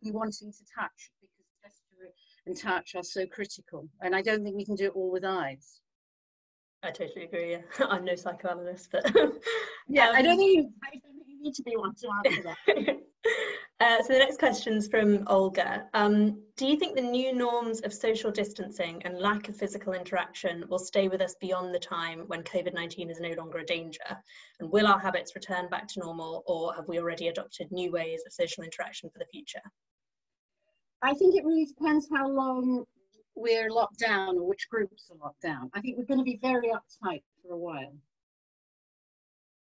we'll be wanting to touch because gesture and touch are so critical. And I don't think we can do it all with eyes. I totally agree. Yeah. (laughs) I'm no psychoanalyst, but yeah, um, I don't think you, I don't think you need to be one to answer that. (laughs) Uh, so the next question is from Olga. Um, do you think the new norms of social distancing and lack of physical interaction will stay with us beyond the time when COVID-19 is no longer a danger? And will our habits return back to normal or have we already adopted new ways of social interaction for the future? I think it really depends how long we're locked down or which groups are locked down. I think we're going to be very uptight for a while.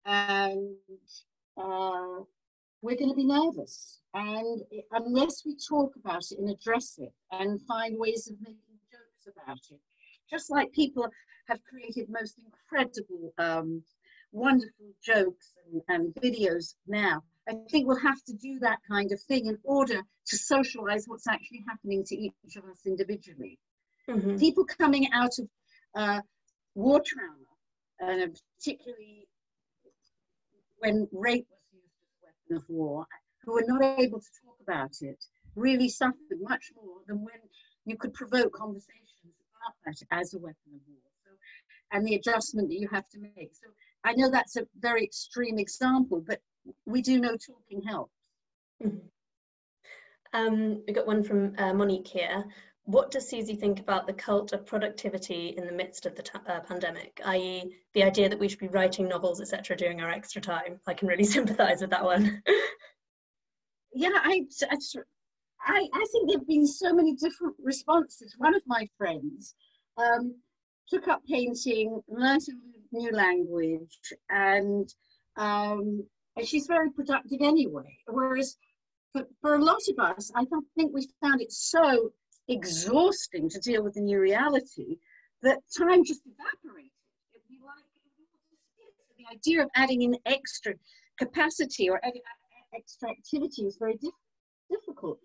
And uh, we're going to be nervous. And unless we talk about it and address it and find ways of making jokes about it, just like people have created most incredible, um, wonderful jokes and, and videos now, I think we'll have to do that kind of thing in order to socialize what's actually happening to each of us individually. Mm-hmm. People coming out of uh, war trauma, and particularly when rape was used as a weapon of war who were not able to talk about it really suffered much more than when you could provoke conversations about that as a weapon of war. So, and the adjustment that you have to make. So I know that's a very extreme example, but we do know talking helps. Mm-hmm. Um, we got one from uh, Monique here. What does Susie think about the cult of productivity in the midst of the uh, pandemic, i.e., the idea that we should be writing novels, etc., during our extra time? I can really (laughs) sympathise with that one. yeah, I, I, I think there have been so many different responses. One of my friends um, took up painting, learned a new language, and, um, and she's very productive anyway. Whereas for, for a lot of us, I don't think we found it so exhausting to deal with the new reality that time just evaporated. It'd be like the idea of adding in extra capacity or extra activity is very diff difficult.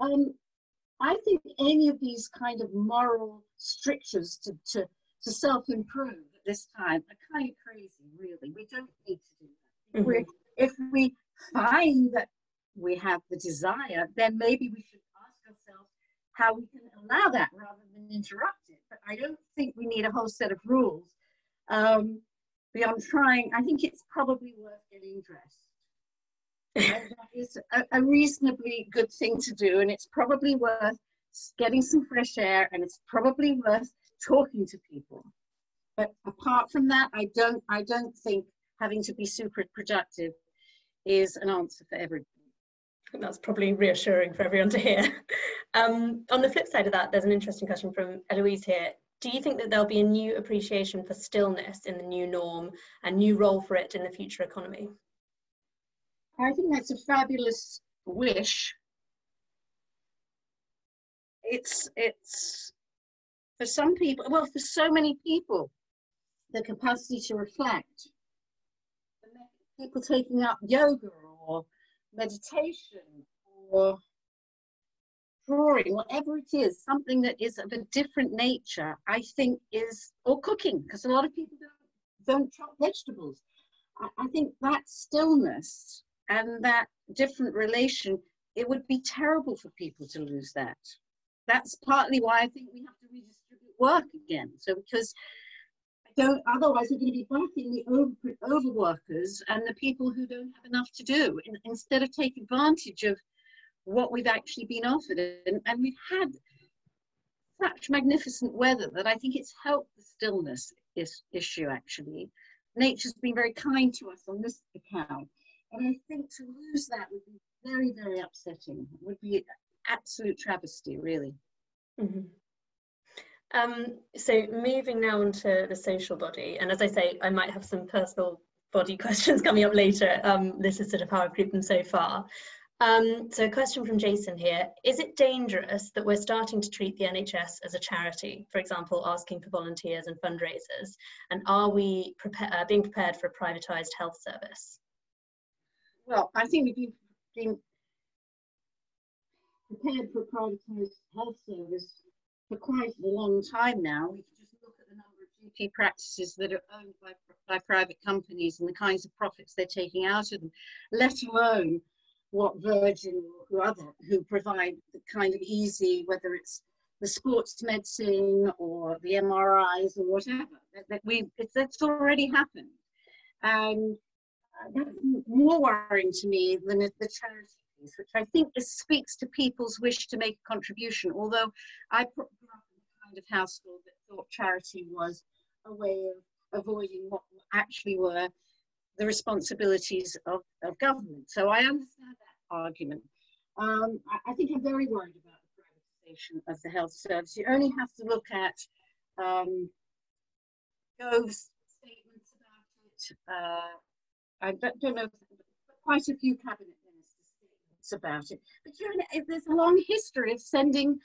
Um, I think any of these kind of moral strictures to, to, to self-improve at this time are kind of crazy, really. We don't need to do that. Mm -hmm. If we find that we have the desire, then maybe we should how we can allow that rather than interrupt it. But I don't think we need a whole set of rules um, beyond trying. I think it's probably worth getting dressed. and (laughs) that is a, a reasonably good thing to do, and it's probably worth getting some fresh air, and it's probably worth talking to people. But apart from that, I don't. I don't think having to be super productive is an answer for everybody that's probably reassuring for everyone to hear. Um, on the flip side of that, there's an interesting question from Eloise here. Do you think that there'll be a new appreciation for stillness in the new norm and new role for it in the future economy? I think that's a fabulous wish. It's it's for some people, well, for so many people, the capacity to reflect. People taking up yoga or meditation or drawing, whatever it is, something that is of a different nature, I think is, or cooking, because a lot of people don't, don't chop vegetables. I, I think that stillness and that different relation, it would be terrible for people to lose that. That's partly why I think we have to redistribute work again. So because don't, otherwise we're going to be backing the over, overworkers and the people who don't have enough to do in, instead of take advantage of what we've actually been offered. And, and we've had such magnificent weather that I think it's helped the stillness is, issue actually. Nature's been very kind to us on this account. And I think to lose that would be very, very upsetting. It would be absolute travesty, really. Mm -hmm. Um, so moving now onto the social body, and as I say, I might have some personal body (laughs) questions coming up later. Um, this is sort of how I've grouped them so far. Um, so a question from Jason here. Is it dangerous that we're starting to treat the NHS as a charity, for example, asking for volunteers and fundraisers? And are we uh, being prepared for a privatised health service? Well, I think we've been prepared for privatised health service for quite a long time now. We can just look at the number of GP practices that are owned by, by private companies and the kinds of profits they're taking out of them, let alone what Virgin or who other who provide the kind of easy, whether it's the sports medicine or the MRIs or whatever, that, that we it's, that's already happened. And uh, that's more worrying to me than the charity which I think speaks to people's wish to make a contribution. Although I grew up in the kind of household that thought charity was a way of avoiding what actually were the responsibilities of, of government. So I understand that argument. Um, I, I, think I'm very worried about the privatization of the health service. You only have to look at um, Gove's statements about it. Uh, I don't, don't know, quite a few cabinet about it. But you know, there's a long history of sending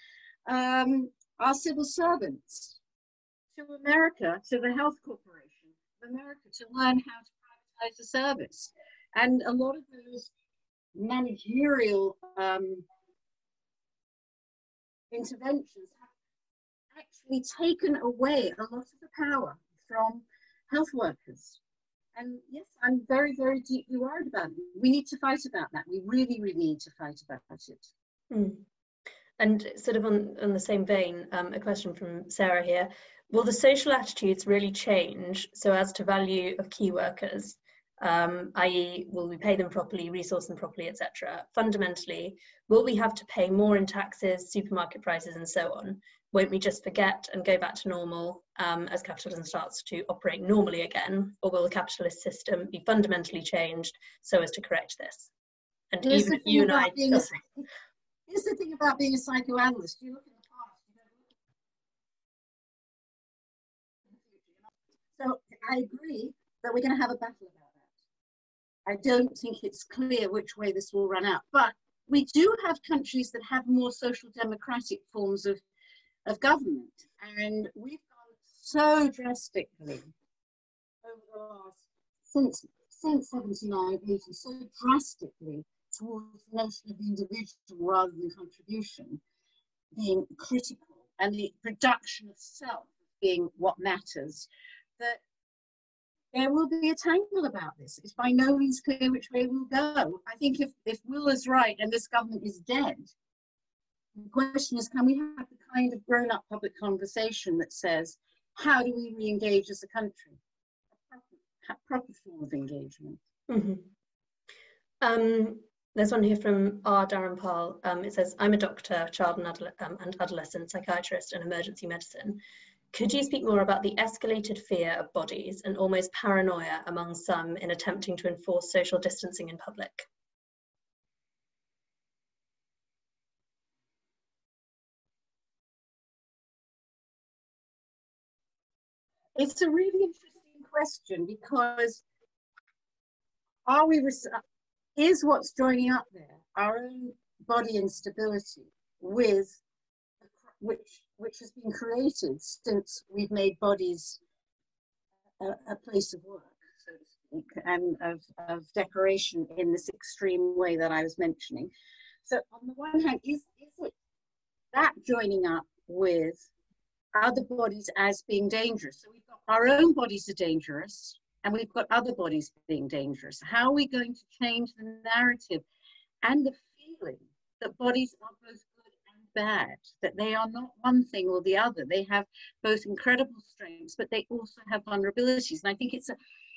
um, our civil servants to America, to the Health Corporation of America, to learn how to privatize the service. And a lot of those managerial um, interventions have actually taken away a lot of the power from health workers. And yes, I'm very, very deeply worried about it. We need to fight about that. We really, really need to fight about it. Mm. And sort of on, on the same vein, um, a question from Sarah here. Will the social attitudes really change so as to value of key workers, um, i.e. will we pay them properly, resource them properly, etc. Fundamentally, will we have to pay more in taxes, supermarket prices and so on? Won't we just forget and go back to normal um, as capitalism starts to operate normally again? Or will the capitalist system be fundamentally changed so as to correct this? And here's even you and I... Being here's the thing about being a psychoanalyst. You look in the past. You know, So I agree that we're going to have a battle about that. I don't think it's clear which way this will run out. But we do have countries that have more social democratic forms of, of government. And we've gone so drastically over the last, since, since 79, 80, so drastically towards the notion of the individual rather than contribution being critical and the production of self being what matters that there will be a tangle about this. It's by no means clear which way we'll go. I think if, if Will is right and this government is dead, the question is can we have the kind of grown up public conversation that says, how do we re engage as a country? A proper, proper form of engagement. Mm-hmm. Um, there's one here from R. Darren Paul. Um, it says, I'm a doctor, child and, adole- um, and adolescent psychiatrist and emergency medicine. Could you speak more about the escalated fear of bodies and almost paranoia among some in attempting to enforce social distancing in public? It's a really interesting question because are we is what's joining up there our own body instability with which which has been created since we've made bodies a, a place of work, so to speak, and of, of decoration in this extreme way that I was mentioning. So on the one hand, is, is it that joining up with other bodies as being dangerous? So got our own bodies are dangerous, and we've got other bodies being dangerous. How are we going to change the narrative and the feeling that bodies are both good and bad, that they are not one thing or the other. They have both incredible strengths, but they also have vulnerabilities. And I think it's a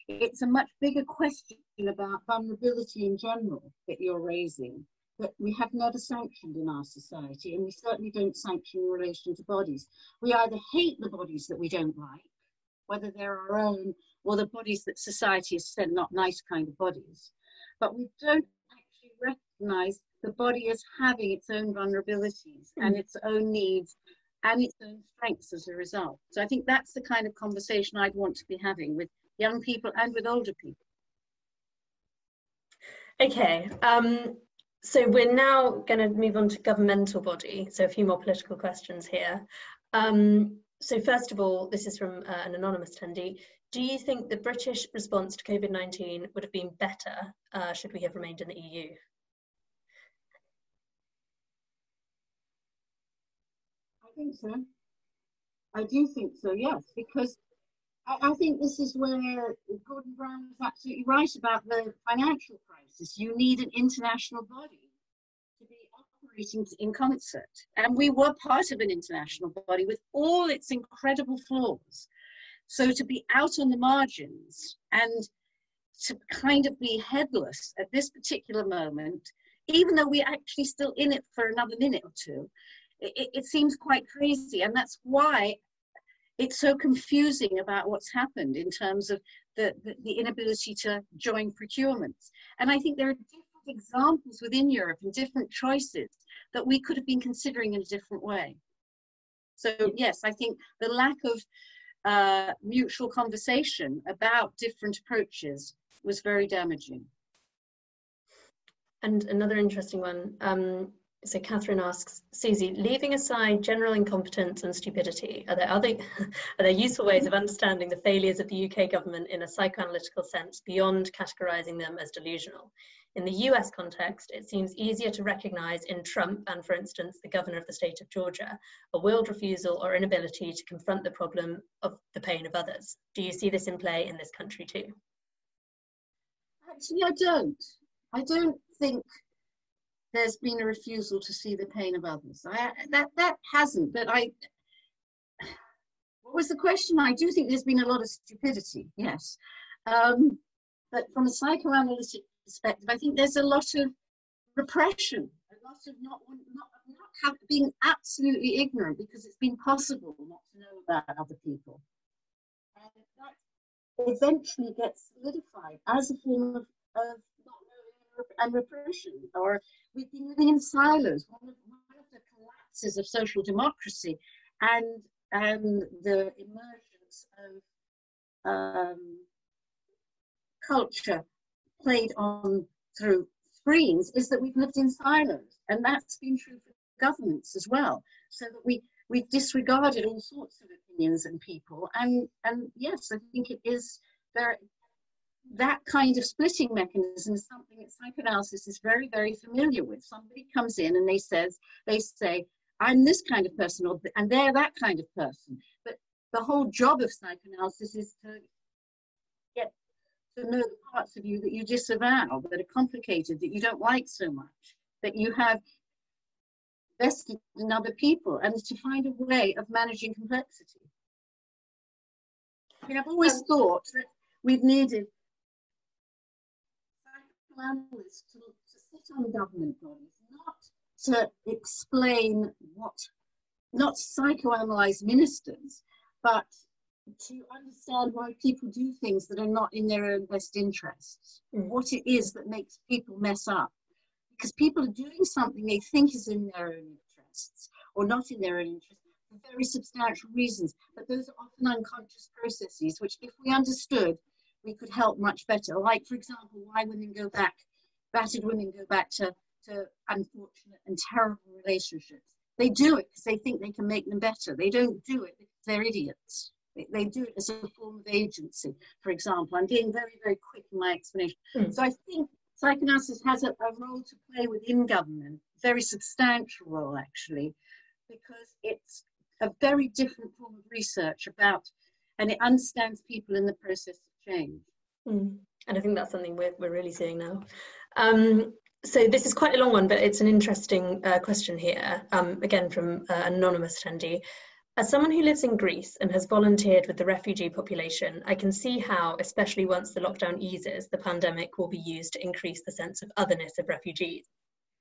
it's a much bigger question about vulnerability in general that you're raising that we have never sanctioned in our society, and we certainly don't sanction in relation to bodies. We either hate the bodies that we don't like, whether they're our own or the bodies that society has said not nice kind of bodies, but we don't actually recognize the body as having its own vulnerabilities mm. and its own needs and its own strengths as a result. So I think that's the kind of conversation I'd want to be having with young people and with older people. Okay, um, so we're now going to move on to governmental body. So a few more political questions here. Um, so first of all, this is from uh, an anonymous attendee. Do you think the British response to COVID-19 would have been better uh, should we have remained in the EU? I think so. I do think so, yes, because I, I think this is where Gordon Brown was absolutely right about the financial crisis. You need an international body in concert. And we were part of an international body with all its incredible flaws. So to be out on the margins and to kind of be headless at this particular moment, even though we're actually still in it for another minute or two, it, it seems quite crazy. And that's why it's so confusing about what's happened in terms of the, the, the, inability to join procurements. And I think there are examples within Europe and different choices that we could have been considering in a different way. So yes, I think the lack of uh, mutual conversation about different approaches was very damaging. And another interesting one, um, so Catherine asks, Susie, leaving aside general incompetence and stupidity, are there other (laughs) are there useful ways of understanding the failures of the UK government in a psychoanalytical sense beyond categorizing them as delusional? In the US context, it seems easier to recognize in Trump and, for instance, the governor of the state of Georgia, a willed refusal or inability to confront the problem of the pain of others. Do you see this in play in this country too? Actually, I don't. I don't think there's been a refusal to see the pain of others. I, that that hasn't. But I, what was the question? I do think there's been a lot of stupidity. Yes, um, but from a psychoanalytic perspective, I think there's a lot of repression, a lot of not not, not have, being absolutely ignorant because it's been possible not to know about other people. And that eventually gets solidified as a form of, of not knowing and repression, or we've been living in silos. One of, one of the collapses of social democracy and um, the emergence of um, culture played on through screens is that we've lived in silos. And that's been true for governments as well. So that we, we've disregarded all sorts of opinions and people. And, and yes, I think it is very, that kind of splitting mechanism is something that psychoanalysis is very, very familiar with. Somebody comes in and they says, they say, I'm this kind of person, or, and they're that kind of person. But the whole job of psychoanalysis is to to know the parts of you that you disavow, that are complicated, that you don't like so much, that you have vested in other people, and to find a way of managing complexity. I mean, I've always um, thought that we've needed analysts to, to sit on government bodies, not to explain what, not psychoanalyze ministers, but to understand why people do things that are not in their own best interests, mm. what it is that makes people mess up. Because people are doing something they think is in their own interests or not in their own interests for very substantial reasons. But those are often unconscious processes, which, if we understood, we could help much better. Like, for example, why women go back, battered women go back to, to unfortunate and terrible relationships. They do it because they think they can make them better. They don't do it because they're idiots. They, do it as a form of agency, for example. I'm being very, very quick in my explanation. Mm. So I think psychoanalysis has a, a role to play within government, very substantial role actually, because it's a very different form of research about, and it understands people in the process of change. Mm. And I think that's something we're, we're really seeing now. Um, so this is quite a long one, but it's an interesting uh, question here, um, again from uh, anonymous attendee. As someone who lives in Greece and has volunteered with the refugee population, I can see how, especially once the lockdown eases, the pandemic will be used to increase the sense of otherness of refugees.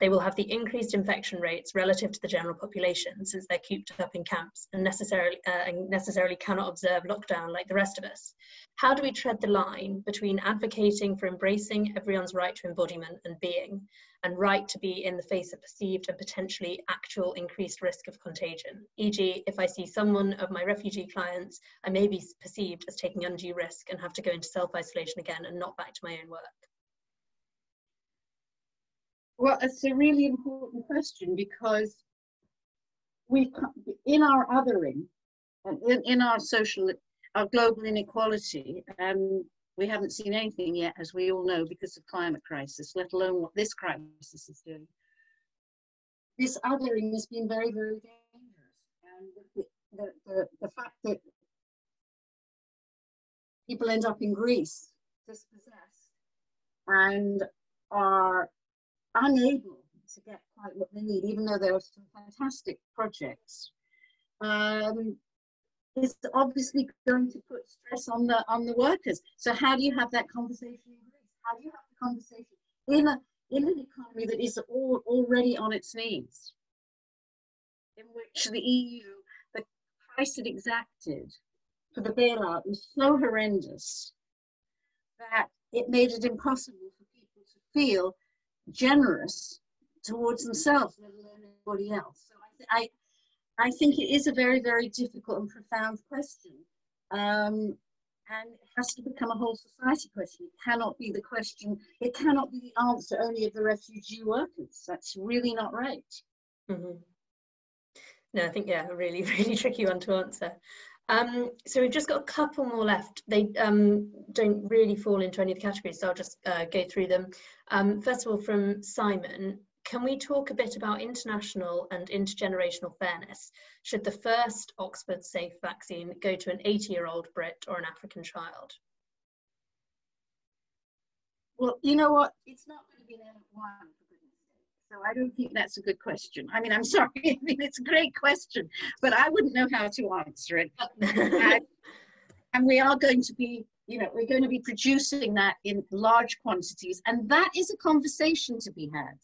They will have the increased infection rates relative to the general population since they're cooped up in camps and necessarily, uh, and necessarily cannot observe lockdown like the rest of us. How do we tread the line between advocating for embracing everyone's right to embodiment and being and right to be in the face of perceived and potentially actual increased risk of contagion? E.g., if I see someone of my refugee clients, I may be perceived as taking undue risk and have to go into self isolation again and not back to my own work. Well, it's a really important question because we, in our othering, in, in our social, our global inequality, um, we haven't seen anything yet, as we all know, because of climate crisis, let alone what this crisis is doing. This othering has been very, very dangerous. And the, the, the, the fact that people end up in Greece dispossessed and are unable to get quite what they need, even though there are some fantastic projects. Um, is obviously going to put stress on the on the workers. So how do you have that conversation in Greece? How do you have the conversation in a in an economy that is all, already on its knees, in which the EU, the price it exacted for the bailout was so horrendous that it made it impossible for people to feel generous towards themselves, let alone anybody else. So I, I, I think it is a very, very difficult and profound question. Um, and it has to become a whole society question. It cannot be the question, it cannot be the answer only of the refugee workers. That's really not right. Mm-hmm. No, I think, yeah, a really, (laughs) really tricky one to answer. Um, so we've just got a couple more left. They um, don't really fall into any of the categories, so I'll just uh, go through them. Um, first of all, from Simon, can we talk a bit about international and intergenerational fairness? Should the first Oxford safe vaccine go to an 80 year old Brit or an African child? Well, you know what? It's not going to be an N1 so I don't think that's a good question. I mean, I'm (laughs) sorry. I mean, it's a great question, but I wouldn't know how to answer it. and, (laughs) and we are going to be, you know, we're going to be producing that in large quantities, and that is a conversation to be had.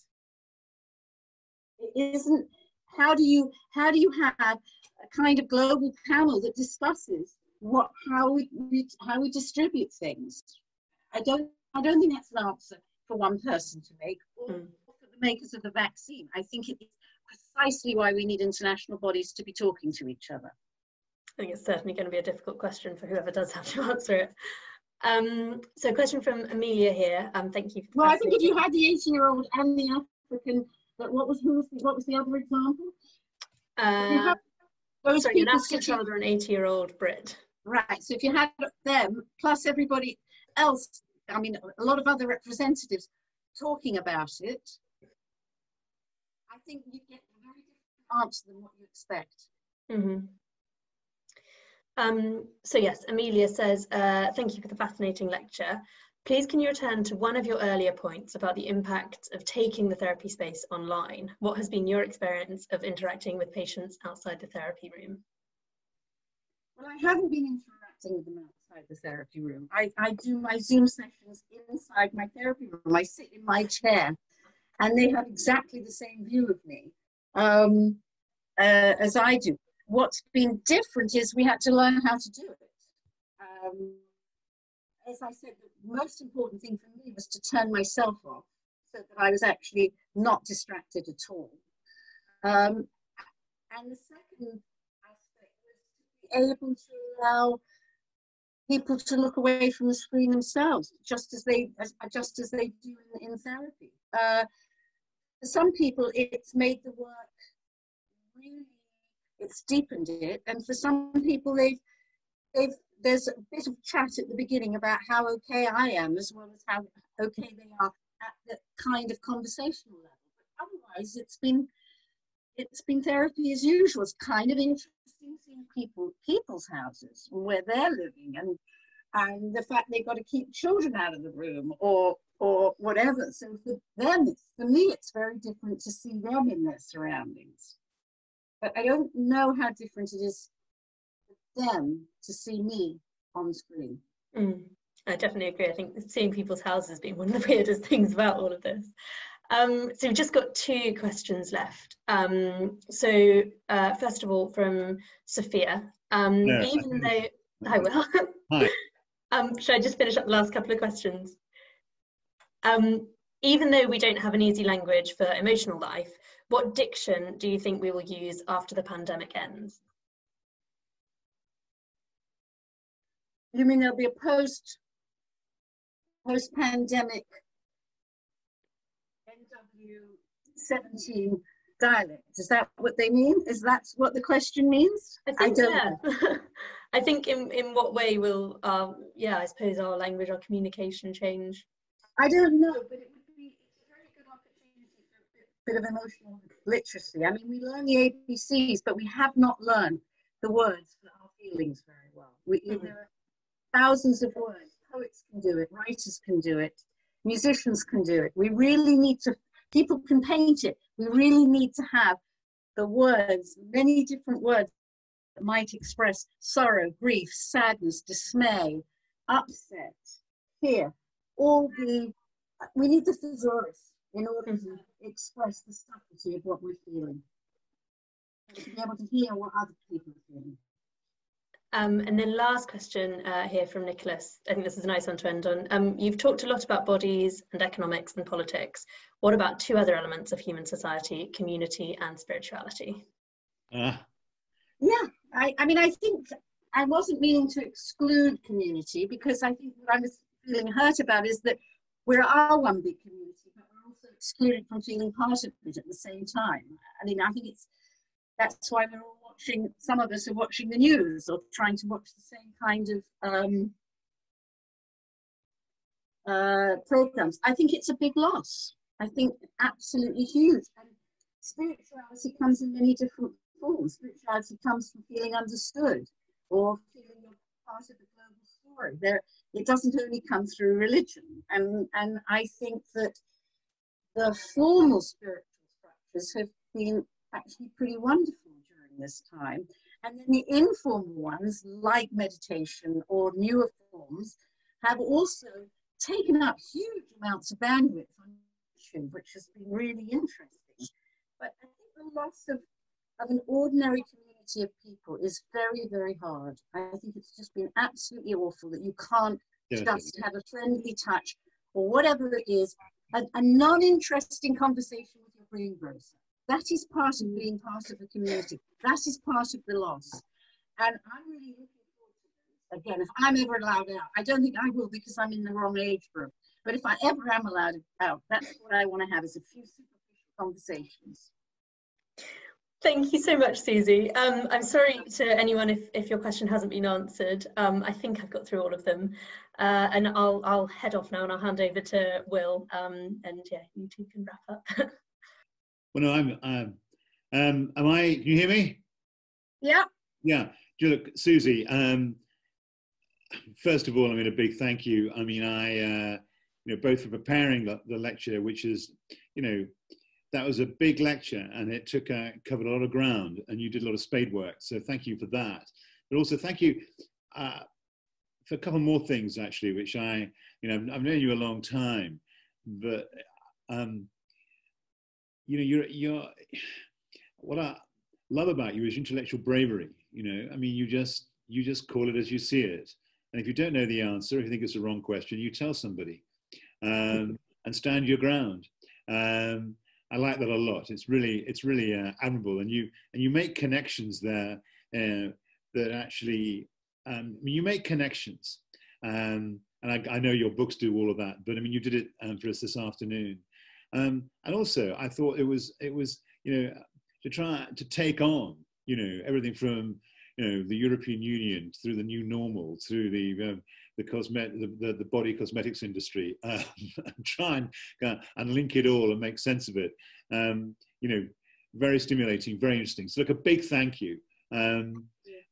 It isn't. How do you how do you have a kind of global panel that discusses what how we, how we distribute things? I don't I don't think that's an answer for one person to make. Mm makers of the vaccine. I think it is precisely why we need international bodies to be talking to each other. I think it's certainly going to be a difficult question for whoever does have to (laughs) answer it. Um, so a question from Amelia here. Um, thank you. well, I think if you had the 80-year-old and the African, what was who was the, what was the other example? Uh, those sorry, an African child or an 80-year-old Brit. Right. So if you had them plus everybody else, I mean, a lot of other representatives talking about it, I think you get a very different answer than what you expect. Mm-hmm. Um, so yes, Amelia says, uh, thank you for the fascinating lecture. Please can you return to one of your earlier points about the impact of taking the therapy space online? What has been your experience of interacting with patients outside the therapy room? Well, I haven't been interacting with them outside the therapy room. I, I do my Zoom sessions inside my therapy room. I sit in my chair and they have exactly the same view of me um, uh, as I do. What's been different is we had to learn how to do it. Um, as I said, the most important thing for me was to turn myself off so that I was actually not distracted at all. Um, and the second aspect was to be able to allow people to look away from the screen themselves, just as they just as they do in, in therapy. Uh, for some people, it's made the work really, it's deepened it. And for some people, they've, they've, there's a bit of chat at the beginning about how okay I am, as well as how okay they are at the kind of conversational level. But otherwise, it's been, it's been therapy as usual. It's kind of interesting seeing people, people's houses where they're living and and the fact they've got to keep children out of the room or or whatever. So for them, for me, it's very different to see them in their surroundings. But I don't know how different it is for them to see me on screen. Mm, I definitely agree. I think seeing people's houses being one of the (laughs) weirdest things about all of this. Um, so we've just got two questions left. Um, so uh, first of all, from Sophia, um, yeah. even though I will. (laughs) Hi. Um, should I just finish up the last couple of questions? Um, even though we don't have an easy language for emotional life, what diction do you think we will use after the pandemic ends? You mean there'll be a post post pandemic NW 17 dialect? Is that what they mean? Is that what the question means? I, think, I don't yeah. know. (laughs) I think in, in what way will, um, yeah, I suppose our language, our communication change? I don't know, but it would be it's a very good opportunity for a bit, bit of emotional literacy. I mean, we learn the ABCs, but we have not learned the words for our feelings very well. We mm-hmm. either thousands of words. Poets can do it, writers can do it, musicians can do it. We really need to, people can paint it. We really need to have the words, many different words that might express sorrow, grief, sadness, dismay, upset, fear, all be, we need the thesaurus in order to express the subtlety of what we're feeling. To be able to hear what other people are feeling. Um, and then last question uh, here from Nicholas. I think this is a nice one to end on. Um, you've talked a lot about bodies and economics and politics. What about two other elements of human society, community and spirituality? Uh. Yeah, I, I mean, I think I wasn't meaning to exclude community because I think what I was feeling hurt about is that we are one big community, but we're also excluded from feeling part of it at the same time. I mean, I think it's that's why we're all watching, some of us are watching the news or trying to watch the same kind of um, uh, programs. I think it's a big loss. I think absolutely huge. And spirituality comes in many different forms. Spirituality comes from feeling understood or feeling you're part of the global story. There, it doesn't only come through religion. And, and I think that the formal spiritual structures have been actually pretty wonderful during this time. And then the informal ones, like meditation or newer forms, have also taken up huge amounts of bandwidth on YouTube, which has been really interesting. But I think the loss of, of an ordinary community of people is very, very hard. I think it's just been absolutely awful that you can't just have a friendly touch or whatever it is, a, a non-interesting conversation with your greengrocer. That is part of being part of a community. That is part of the loss. And I'm really looking forward to this. Again, if I'm ever allowed out, I don't think I will because I'm in the wrong age group. But if I ever am allowed out, that's what I want to have is a few superficial conversations. Thank you so much, Susie. Um, I'm sorry to anyone if, if your question hasn't been answered. Um, I think I've got through all of them. Uh, and I'll, I'll head off now and I'll hand over to Will. Um, and yeah, you two can wrap up. (laughs) Well, no, I'm. Um, um, am I? Can you hear me? Yeah. Yeah. you Look, Susie. Um, first of all, I mean a big thank you. I mean, I, uh, you know, both for preparing the, the, lecture, which is, you know, that was a big lecture and it took covered a lot of ground, and you did a lot of spade work. So thank you for that. But also thank you uh, for a couple more things actually, which I, you know, I've, I've known you a long time, but. Um, you know, you're, you're, what I love about you is intellectual bravery. You know, I mean, you just, you just call it as you see it. And if you don't know the answer, if you think it's the wrong question, you tell somebody um, and stand your ground. Um, I like that a lot. It's really, it's really uh, admirable. And you, and you make connections there uh, that actually, um, you make connections. Um, and I, I, know your books do all of that, but I mean, you did it um, for us this afternoon. Um, and also, I thought it was it was you know to try to take on you know everything from you know the European Union through the new normal through the um, the the, the, the, body cosmetics industry (laughs) um, and try and uh, and link it all and make sense of it. Um, you know, very stimulating, very interesting. So, look, a big thank you. Um,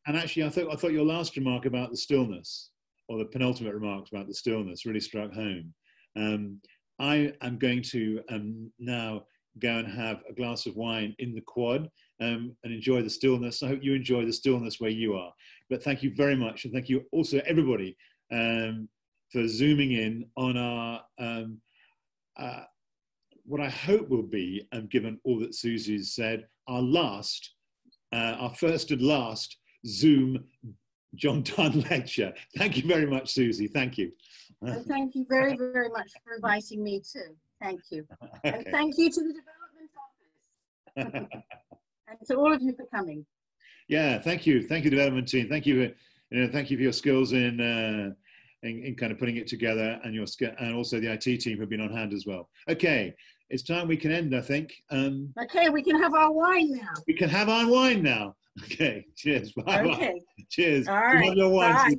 and actually, I thought I thought your last remark about the stillness, or the penultimate remarks about the stillness, really struck home. Um, I am going to um, now go and have a glass of wine in the quad um, and enjoy the stillness. I hope you enjoy the stillness where you are. But thank you very much. And thank you also, everybody, um, for zooming in on our, um, uh, what I hope will be, um, given all that Susie's said, our last, uh, our first and last Zoom John Donne (laughs) lecture. Thank you very much, Susie. Thank you. And thank you very, very much for inviting me too. Thank you. Okay. (laughs) And thank you to the development office. (laughs) and to all of you for coming. Yeah, thank you. Thank you, development team. Thank you, you know, thank you for your skills in, uh, in, in, kind of putting it together and your skill, and also the IT team have been on hand as well. Okay, it's time we can end, I think. Um, okay, we can have our wine now. We can have our wine now. (laughs) Okay, cheers. Bye. Okay. Cheers. All right. Bye.